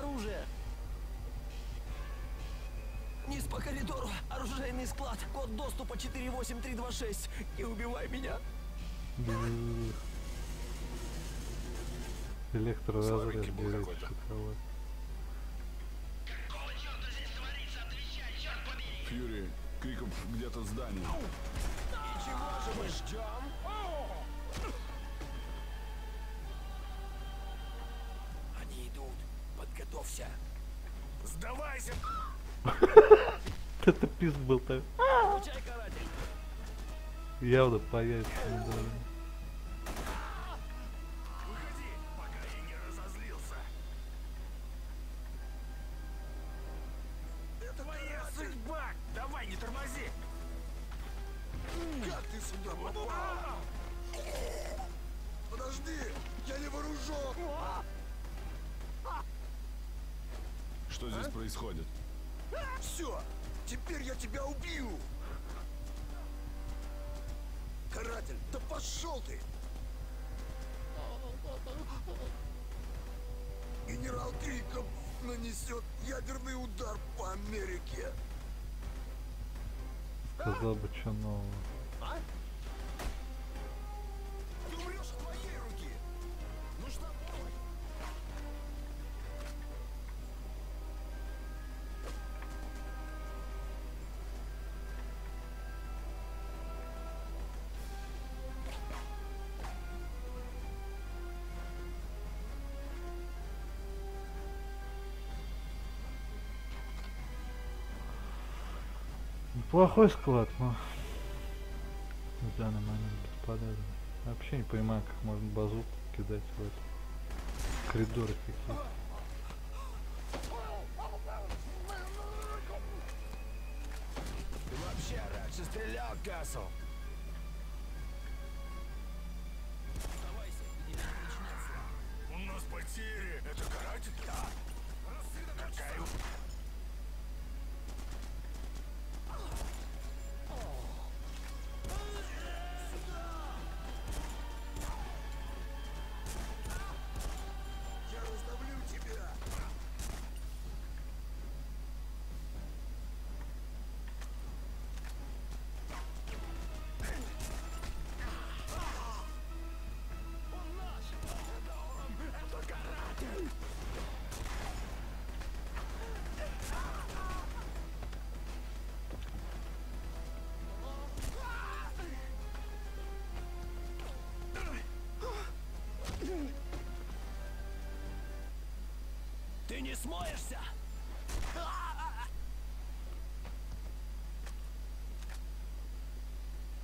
нет оружия. Вниз по коридору. Оружейный склад. Код доступа 48326. Не убивай меня. Блин. Электроразряд Слабенький был берете какой-то. шоколад. Фьюри, Криков где-то в здании. И чего же мы ждем? Это писк был так. Явно появится Плохой склад, но в данный момент бесполезно. Вообще не понимаю, как можно базуку кидать в это. Коридоры какие-то. Ты вообще раньше стрелял, Кассел? Не смоешься?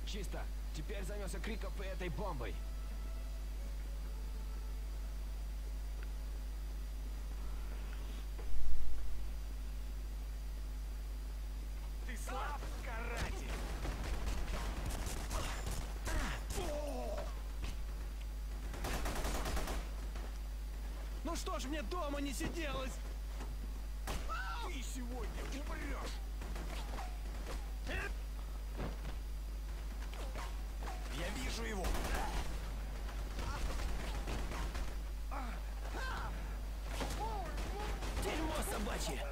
Чисто. Теперь займемся Криков и этой бомбой. Ты слаб, каратель! Ну что ж мне дома не сиделось? Ты сегодня умрешь! Я вижу его! Дерьмо собачье.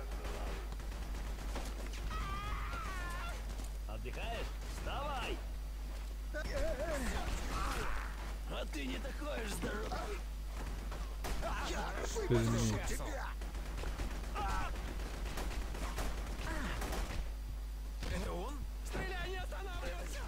Отдыхаешь? Вставай! А ты не такой же здоровый. Пельмени. Это он? Стреляй, не останавливайся!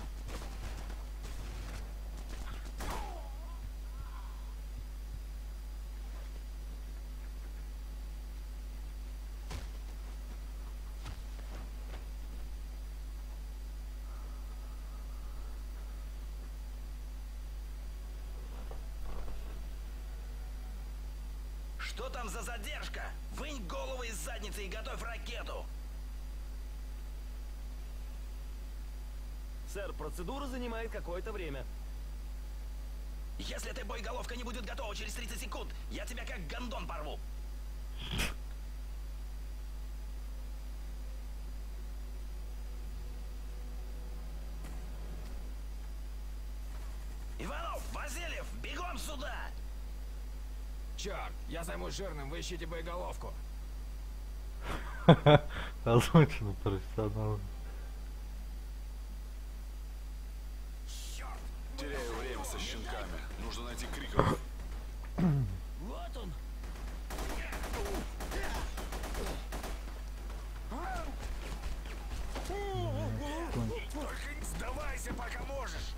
Что там за задержка? Вынь голову из задницы и готовь ракету. Сэр, процедура занимает какое-то время. Если эта боеголовка не будет готова через 30 секунд, я тебя как гондон порву. Иванов, Васильев, бегом сюда! Черт, я займусь жирным, вы ищите боеголовку. Озвучено профессионально. Теряю время со щенками. Нужно найти Криков. Вот пока можешь.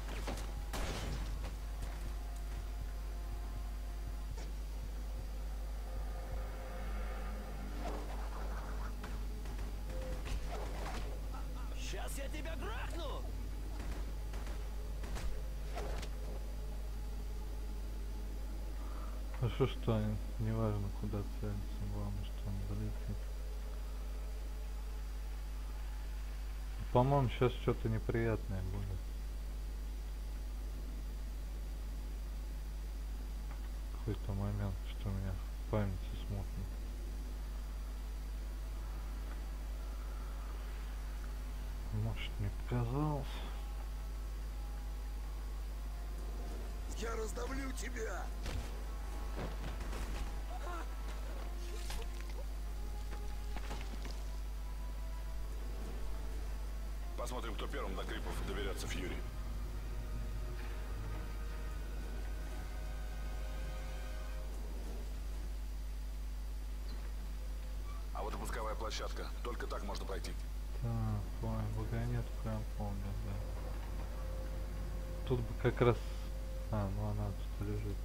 Сейчас я тебя грохну! Хорошо, что они, неважно куда целиться, главное, что он залетит. По-моему, сейчас что-то неприятное будет. Какой-то момент, что у меня в памяти смутно. Может, мне показалось. Я раздавлю тебя. Посмотрим, кто первым до крипов доверяться Фьюри. А вот и пусковая площадка. Только так можно пройти. Так, понял, вагонетку прям помню, да. Тут бы как раз... А, ну она тут лежит.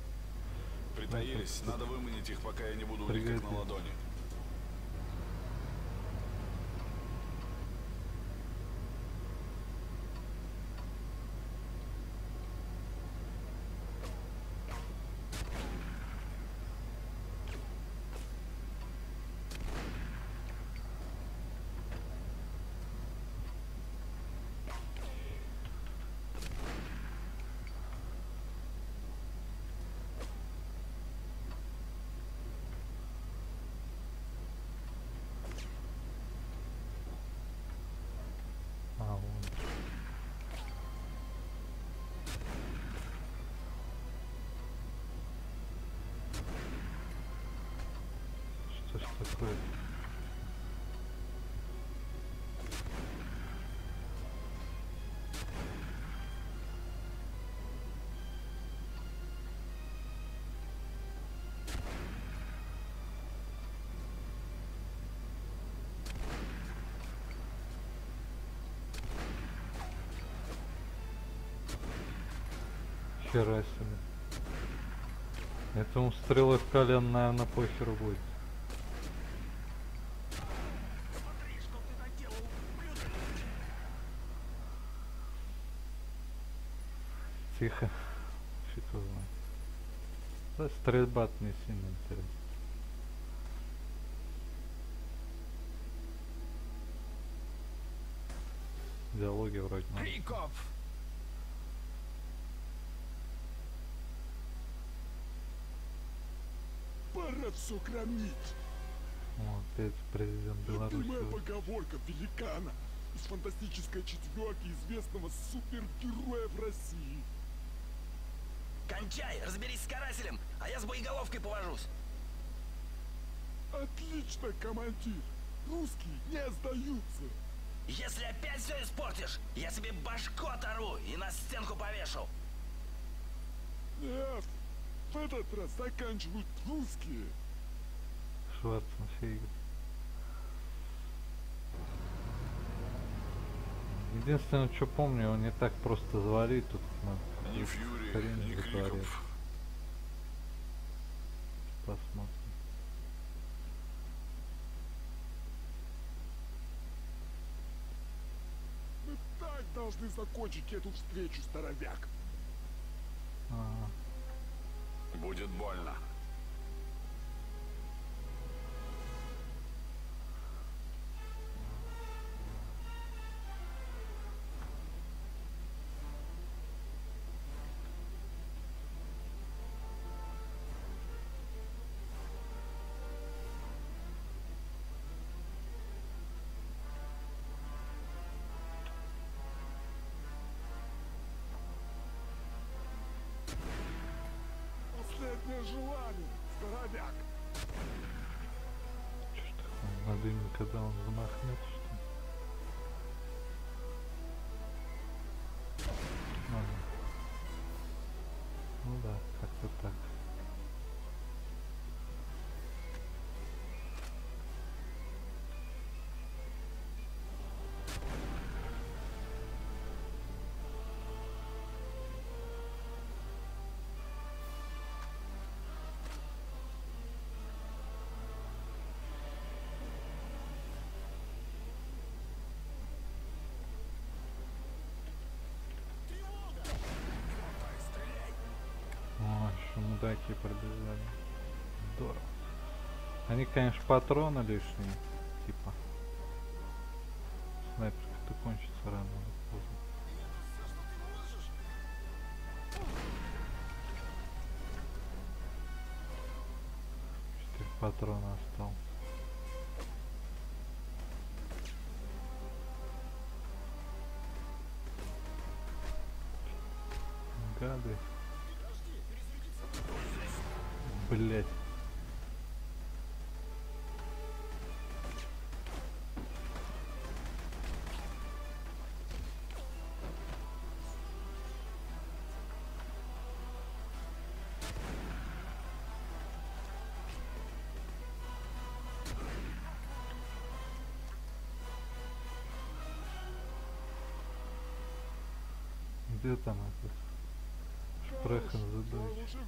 Притаились. тут- Надо выманить их, пока я не буду у них на ладони. А, вон. Такое? Хера себе. Этому стрелы в колен, наверное, похеру будет. Смотри, что ты наделал, ублюдок. Тихо. Его знает. Да, стрельба не сильно интересно. Диалоги вроде надо. Криков! Пора все громить. Вот, опять президент Беларуси. Любимая поговорка великана из фантастической четверки известного супергероя в России. Кончай, разберись с карателем, а я с боеголовкой повожусь. Отлично, командир. Русские не сдаются. Если опять все испортишь, я тебе башку оторву и на стенку повешу. Нет, в этот раз заканчивают русские. Шварценфельд. Единственное, что помню, его не так просто завалить тут надо. Ни Фьюри, ни криков. Посмотрим. Мы так должны закончить эту встречу, здоровяк. А, Будет больно. Желание, здоровяк. что ж такое? Надо именно когда он замахнется, что ли? Ладно. Ну да, как-то так. Мудаки пробежали. Здорово. Они, конечно, патроны лишние. Типа. Снайперка-то кончится рано Где там этот? Шпрехен задача.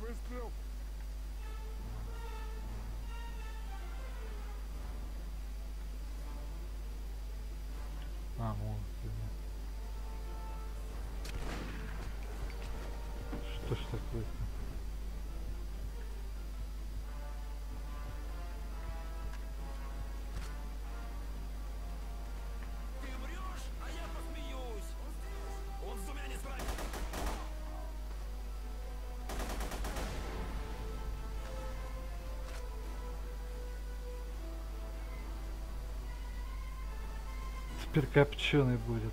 Теперь копченый будет.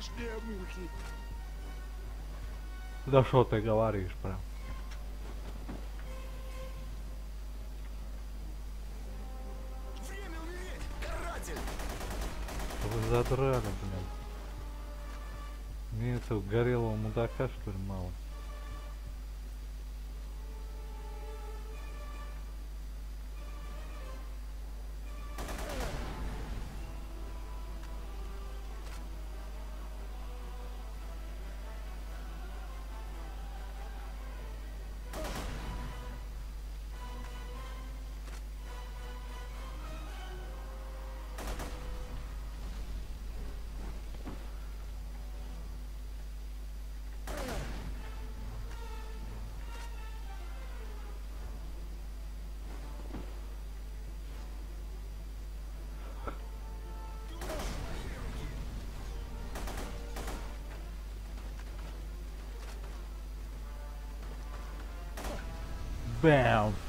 Страшнее мухи. Да что ты говоришь прям? Время умереть, каратель! Вы задрали, блин. Мне этого горелого мудака, что ли, мало? Bam.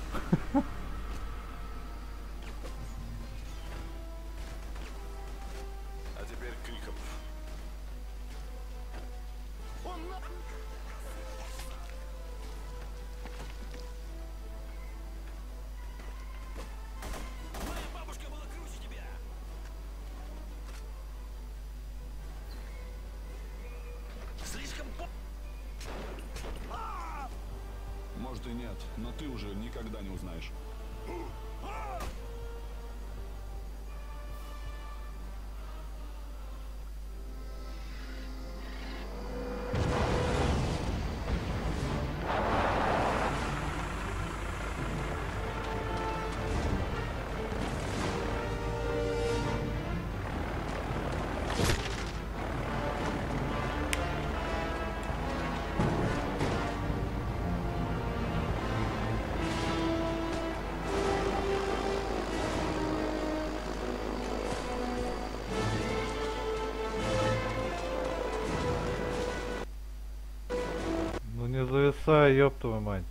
Зависай, ёб твою мать.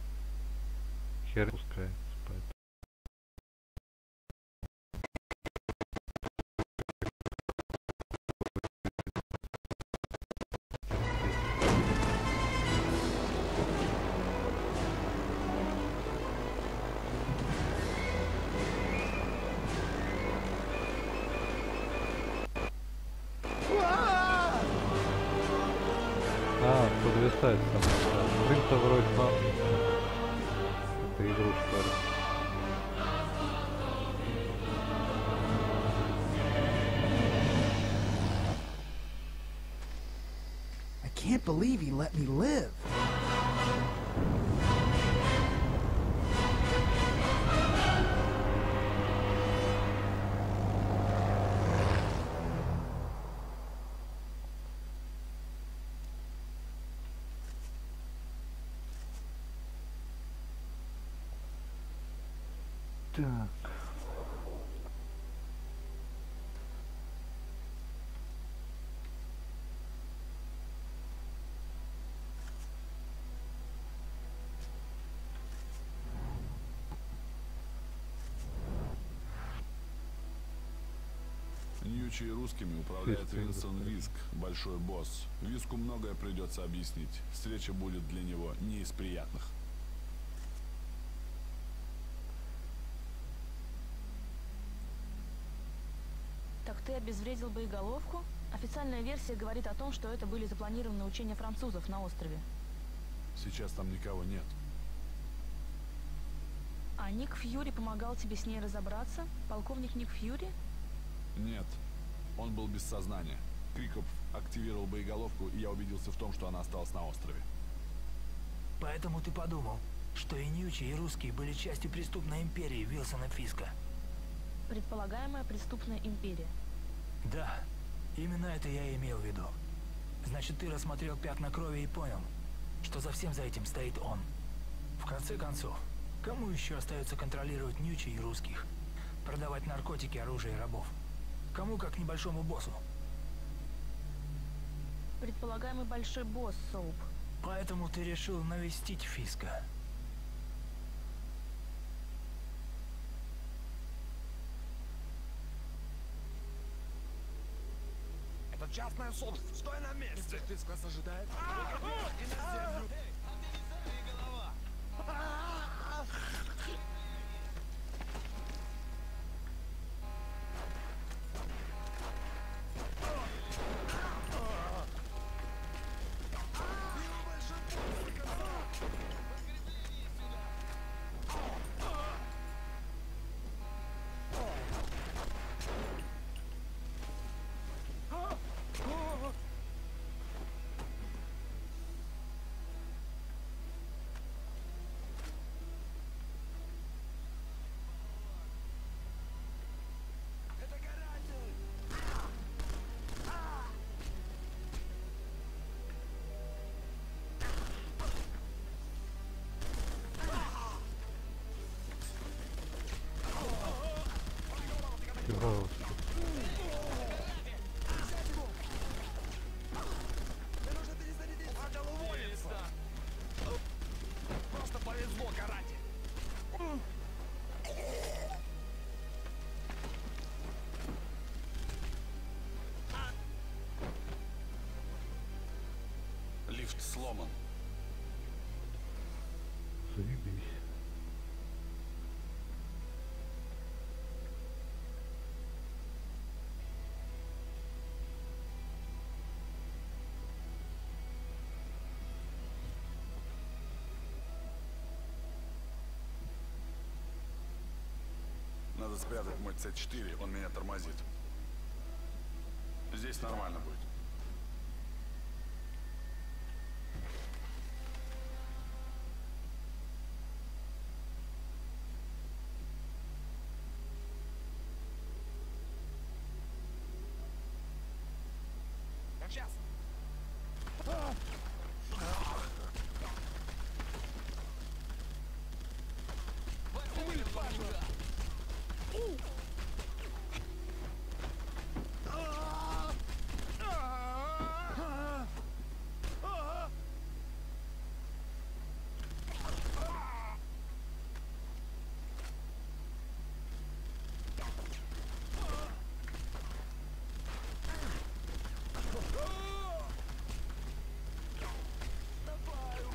believe he let me live. Так. Ньючи и русскими управляет Винсон. Виск, большой босс. Виску многое придется объяснить. Встреча будет для него не из приятных. Так ты обезвредил боеголовку? Официальная версия говорит о том, что это были запланированные учения французов на острове. Сейчас там никого нет. А Ник Фьюри помогал тебе с ней разобраться? Полковник Ник Фьюри? Нет. Он был без сознания. Криков активировал боеголовку, и я убедился в том, что она осталась на острове. Поэтому ты подумал, что и Ньючи, и русские были частью преступной империи Вилсона Фиска. Предполагаемая преступная империя. Да, именно это я и имел в виду. Значит, ты рассмотрел пятна крови и понял, что за всем за этим стоит он. В конце концов, кому еще остается контролировать Ньючи и русских? Продавать наркотики, оружие и рабов? Кому, как небольшому боссу? Предполагаемый большой босс Соуп. Поэтому ты решил навестить Фиска. Это частная собственность. Стой на месте. Фиск вас ожидает. И на землю. Пожалуйста. Oh. Спрятать мой С4, он меня тормозит. Здесь нормально будет. Сейчас. Давай,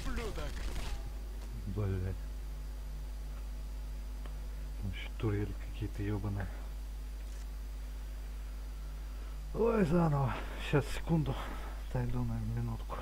ублюдок. Блять. Турели какие-то ебаные. Ой, заново. Сейчас, секунду. Отойду на минутку.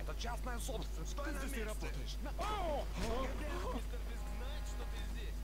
Это частная собственность. Стой ты здесь не работаешь. На... О! О! О! Знает, ты здесь.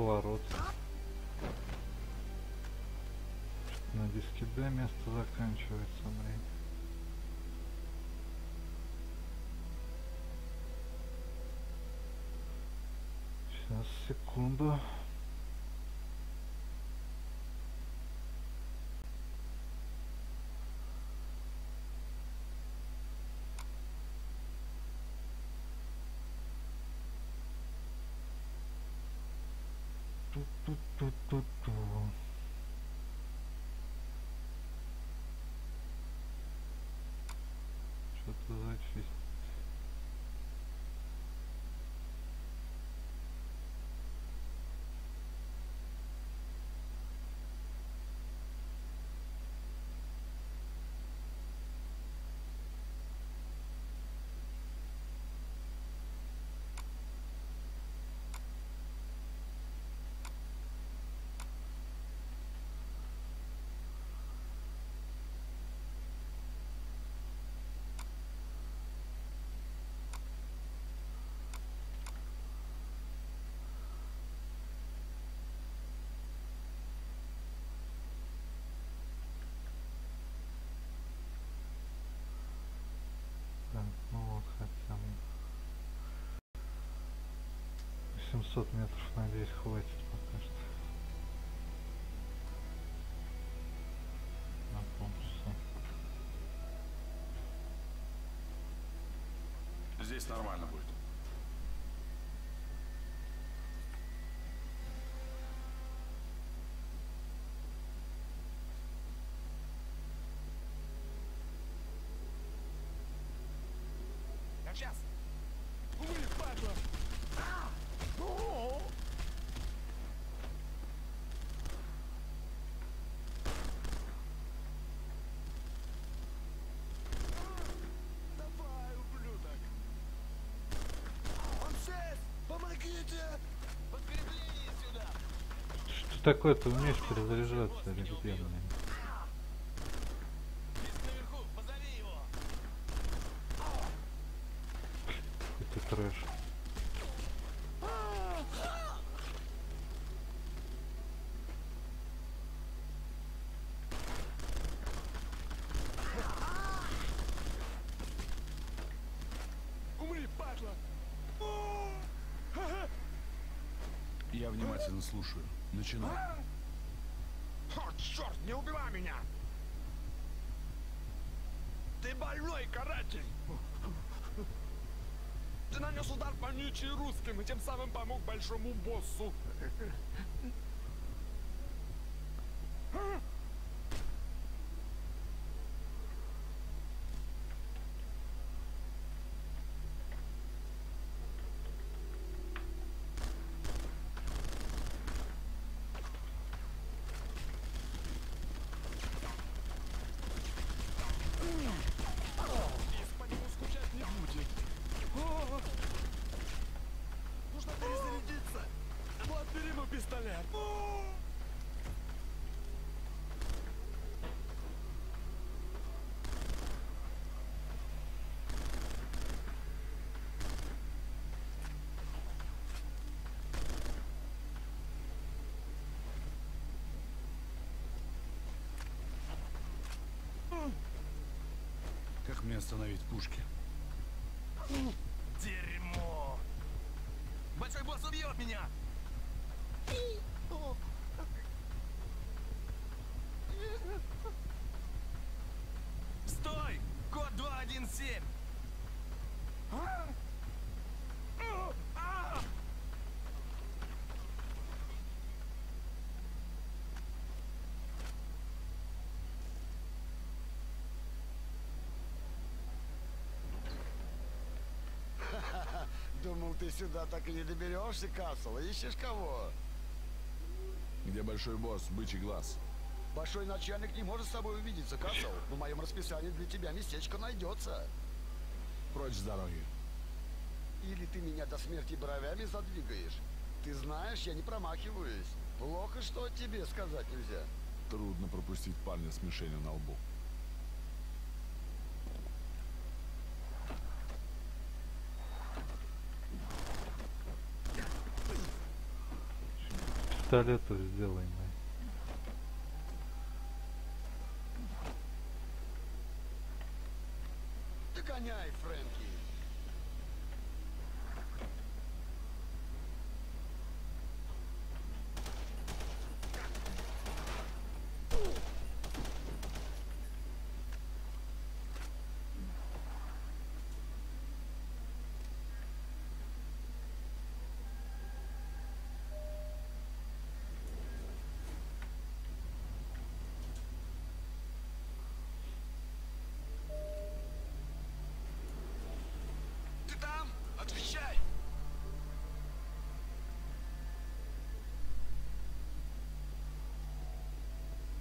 Поворот. На диске D место заканчивается, блин. Сейчас, секунду. Ту-ту-ту-ту-ту. Что-то зачистить. Так, ну вот хотя бы. 700 метров, надеюсь, хватит пока что. На полчаса. Здесь нормально будет. Сейчас. Увы, падла. А! О! Давай, ублюдок. Он шесть! Помогите! Подкрепление сюда! Что такое, ты умеешь перезаряжаться его. Это трэш. Внимательно слушаю. Начинай. О, черт, не убивай меня! Ты больной, каратель! Ты нанес удар по Ничи и русским, и тем самым помог большому боссу. Фиск по нему скучать не будет. О! Нужно перезарядиться. Вот, бери мой пистолет. Как мне остановить пушки? Дерьмо! Большой босс убьет меня! Стой! Код 217! А? О, а! Думал, ты сюда так и не доберешься, Касл. Ищешь кого? Где большой босс, бычий глаз? Большой начальник не может с тобой увидеться, Касл. В моем расписании для тебя местечко найдется. Прочь с дороги. Или ты меня до смерти бровями задвигаешь. Ты знаешь, я не промахиваюсь. Плохо, что тебе сказать нельзя. Трудно пропустить парня с мишенью на лбу. Пистолетов сделай, мать. Догоняй, Фрэнки. Ты там? Отвечай!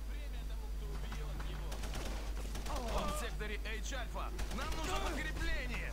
Время тому, кто убьет его. Секторе H-Альфа. Нам нужно подкрепление.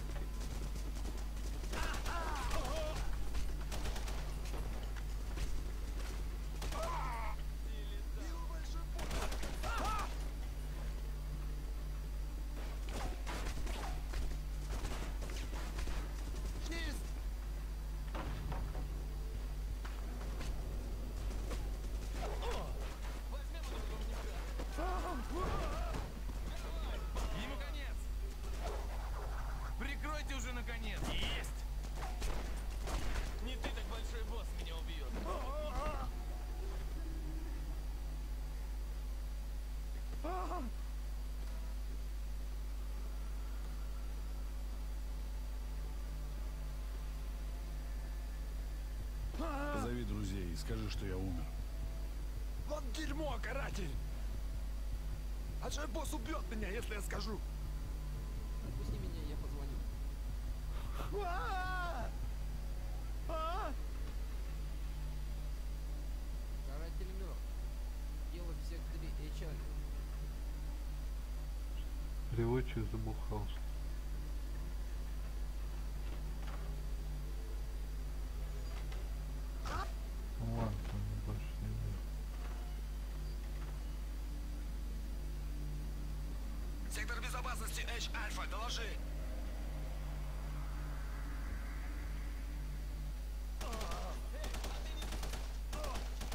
И скажи, что я умер. Вот дерьмо, каратель! А же босс убьет меня, если я скажу? Отпусти меня, я позвоню. А! А! Каратель миров. Дело в секторе HR. Переводчик забухался. Сектор безопасности H-Альфа, доложи!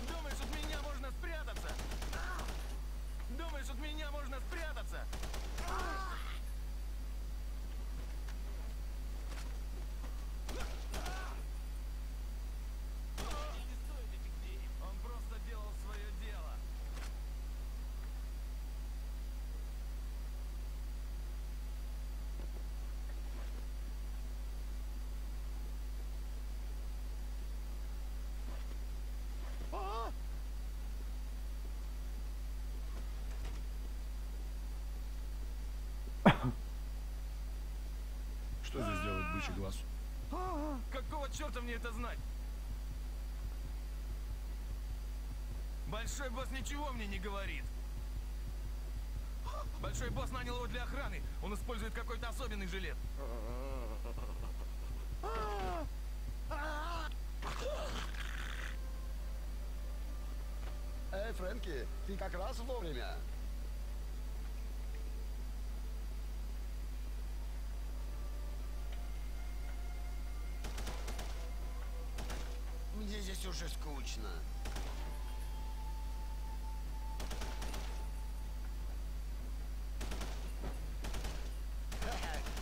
Думаешь, от меня можно спрятаться? Думаешь, от меня можно спрятаться? Он просто делал свое дело. А! Что здесь делает бычий глаз? Какого черта мне это знать? Большой босс ничего мне не говорит. Большой босс нанял его для охраны. Он использует какой-то особенный жилет. Эй, Фрэнки, ты как раз вовремя. Уже скучно.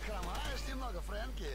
Хромаешь немного, Фрэнки?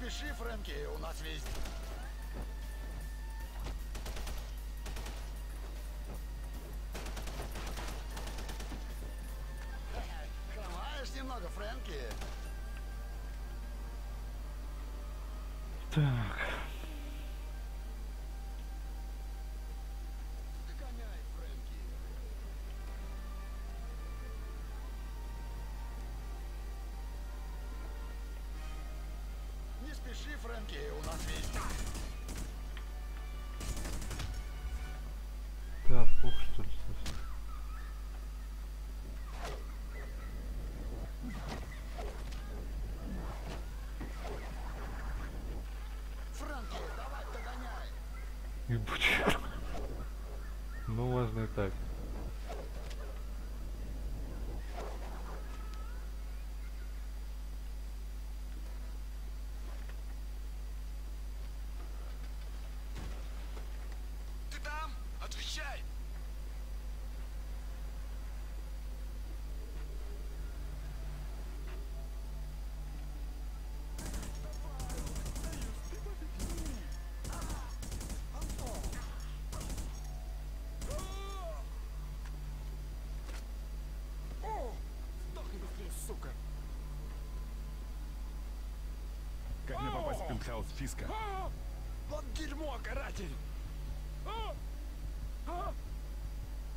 Спеши, Фрэнки, у нас весь... Хромаешь немного, Фрэнки? Так. Спеши, Фрэнки, у нас весь... Ты опух, что ли, совсем? Фрэнки, давай догоняй. Ебучий. Ну, можно и так. Ты там? Отвечай! Как мне попасть в пентхаус Фиска? Вот дерьмо, каратель!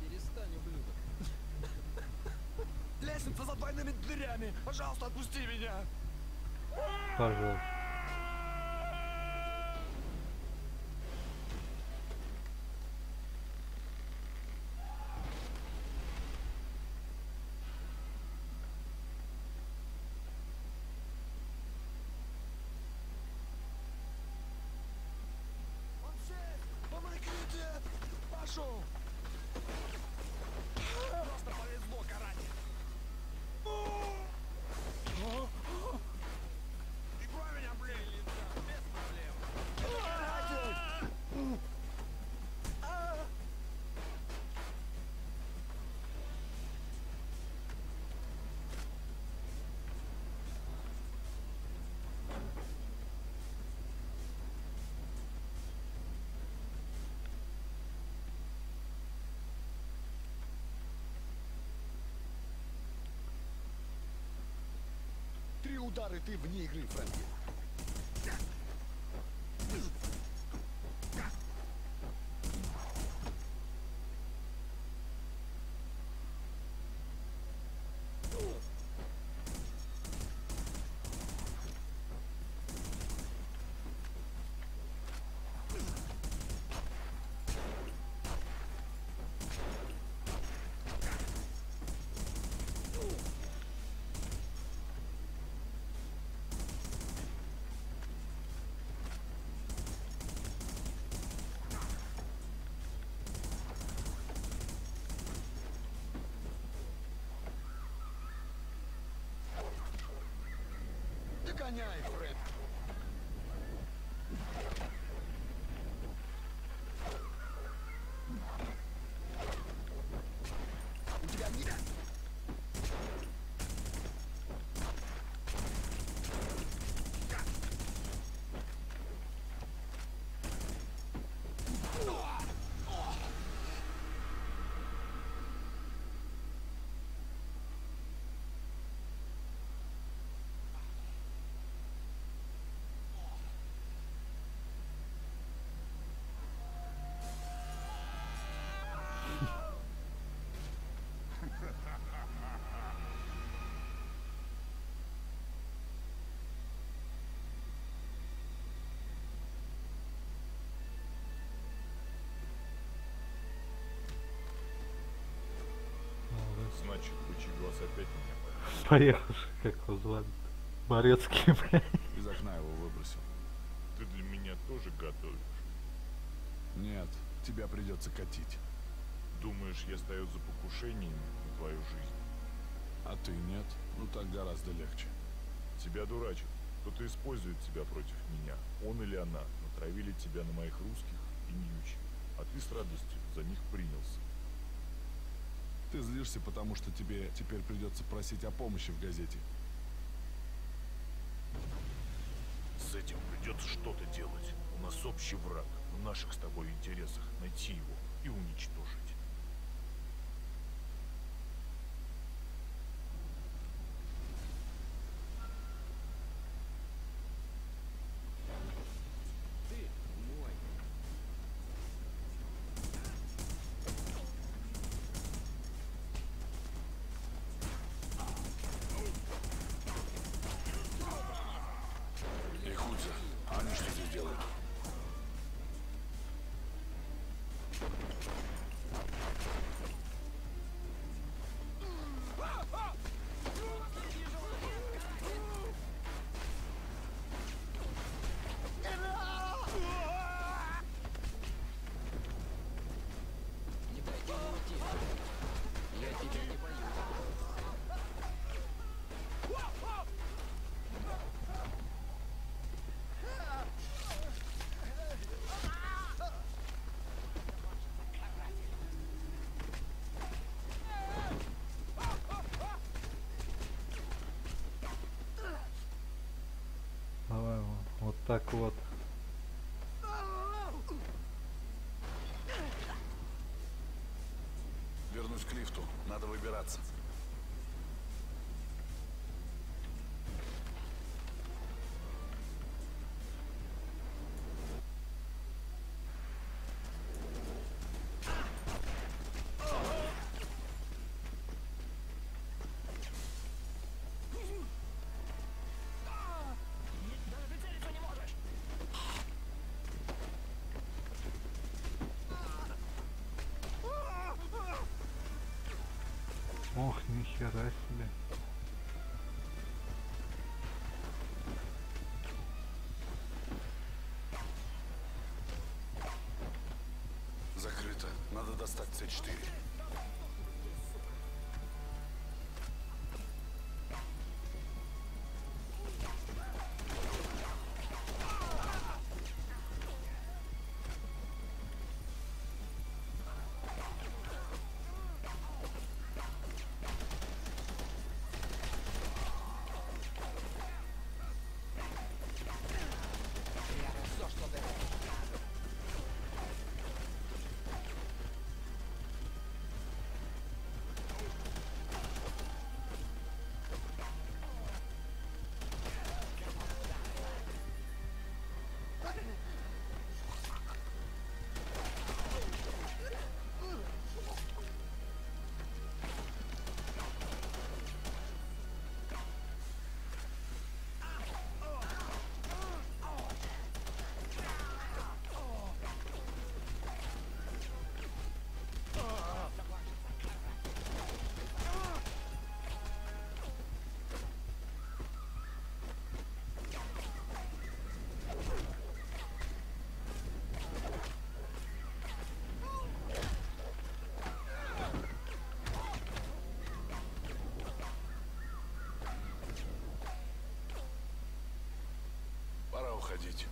Перестань, ублюдок. Лестница за двойными дверями! Пожалуйста, отпусти меня! Пожалуйста. Он здесь! Помогите! Пошел! Просто повезло, каратель! Прикрой меня, блин! Без проблем! Каратель! И ты вне игры, Фрэнки. Догоняй, Фрэнки. Сейчас опять меня. Поехавший, как его звали. Борецкий, блядь. Из окна его выбросил. Ты для меня тоже готовишь? Нет, тебя придется катить. Думаешь, я стою за покушением на твою жизнь? А ты нет? Ну так гораздо легче. Тебя дурачат. Кто-то использует тебя против меня. Он или она натравили тебя на моих русских и Ньючи. А ты с радостью за них принялся. Ты злишься, потому что тебе теперь придется просить о помощи в газете. С этим придется что-то делать. У нас общий враг. В наших с тобой интересах найти его и уничтожить. Так вот. Вернусь к лифту. Надо выбираться. Ох, нихера себе. Закрыто. Надо достать С4. Уходить.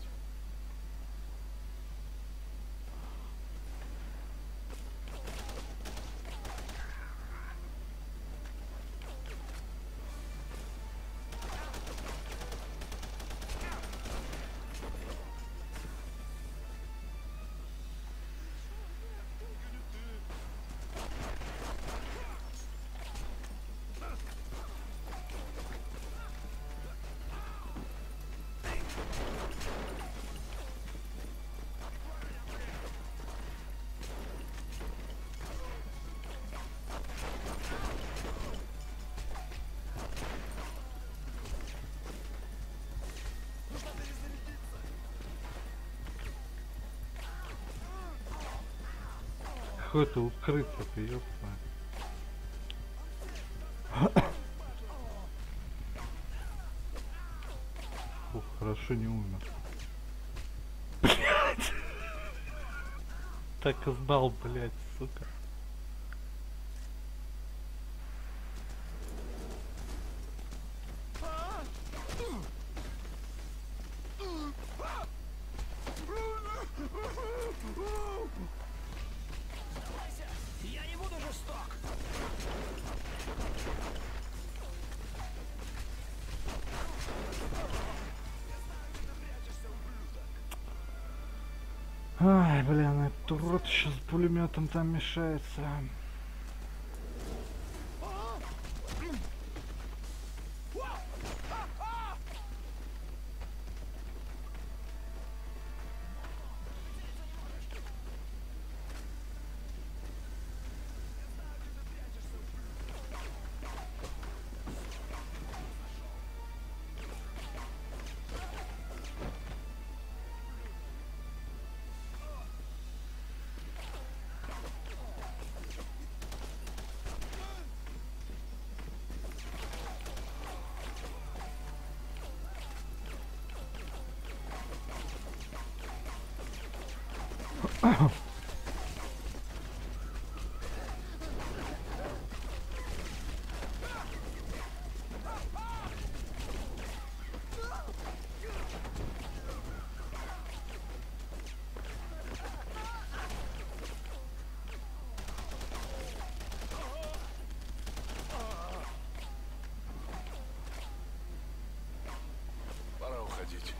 Откуда-то укрыться, ты ёпта. Фу, хорошо не умер. Блять! Так и знал, блять, сука. Там мешается. Уходить.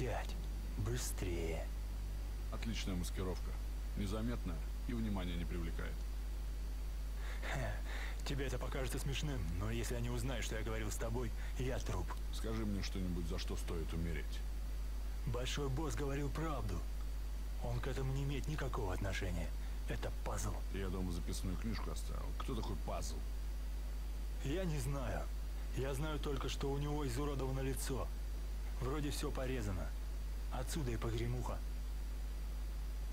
Сядь. Быстрее. Отличная маскировка. Незаметная и внимания не привлекает. Тебе это покажется смешным, но если они узнают, что я говорил с тобой, я труп. Скажи мне что-нибудь, за что стоит умереть. Большой босс говорил правду. Он к этому не имеет никакого отношения. Это пазл. Я дома записную книжку оставил. Кто такой пазл? Я не знаю. Я знаю только, что у него изуродовано лицо. Вроде все порезано. Отсюда и погремуха.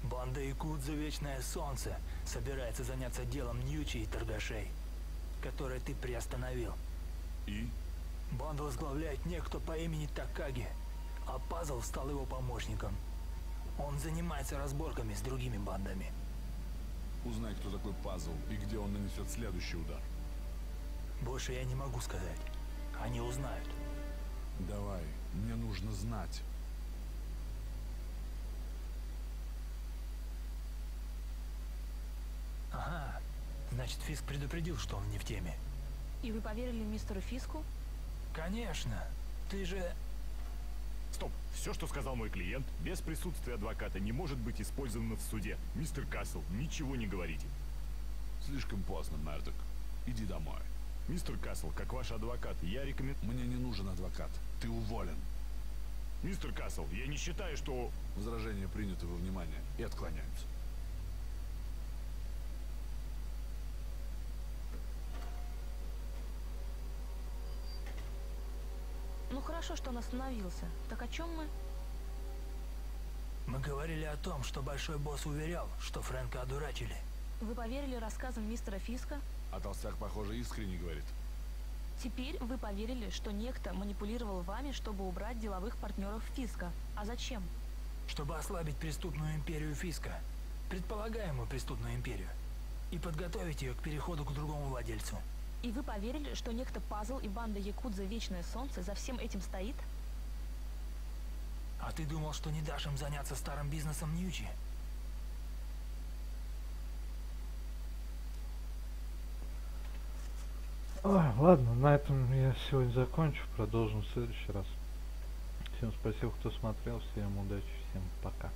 Банда Якудза Вечное Солнце собирается заняться делом Ньючи и торгашей, которое ты приостановил. И? Банду возглавляет некто по имени Такаги, а Пазл стал его помощником. Он занимается разборками с другими бандами. Узнай, кто такой пазл и где он нанесет следующий удар. Больше я не могу сказать. Они узнают. Давай, мне нужно знать. Ага. Значит, Фиск предупредил, что он не в теме. И вы поверили мистеру Фиску? Конечно. Ты же... Стоп! Все, что сказал мой клиент, без присутствия адвоката не может быть использовано в суде. Мистер Кассел, ничего не говорите. Слишком поздно, Мердок. Иди домой. Мистер Кассел, как ваш адвокат, я рекомендую... Мне не нужен адвокат. Ты уволен. Мистер Кассел, я не считаю, что... Возражения приняты во внимание и отклоняются. Ну хорошо, что он остановился. Так о чем мы? Мы говорили о том, что Большой Босс уверял, что Фрэнка одурачили. Вы поверили рассказам мистера Фиска? А толстяк, похоже, искренне говорит. Теперь вы поверили, что некто манипулировал вами, чтобы убрать деловых партнеров Фиска. А зачем? Чтобы ослабить преступную империю Фиска, предполагаемую преступную империю, и подготовить ее к переходу к другому владельцу. И вы поверили, что некто Пазл и банда Якудза Вечное Солнце за всем этим стоит? А ты думал, что не дашь им заняться старым бизнесом Ньючи? Ладно, на этом я сегодня закончу. Продолжим в следующий раз. Всем спасибо, кто смотрел. Всем удачи, всем пока.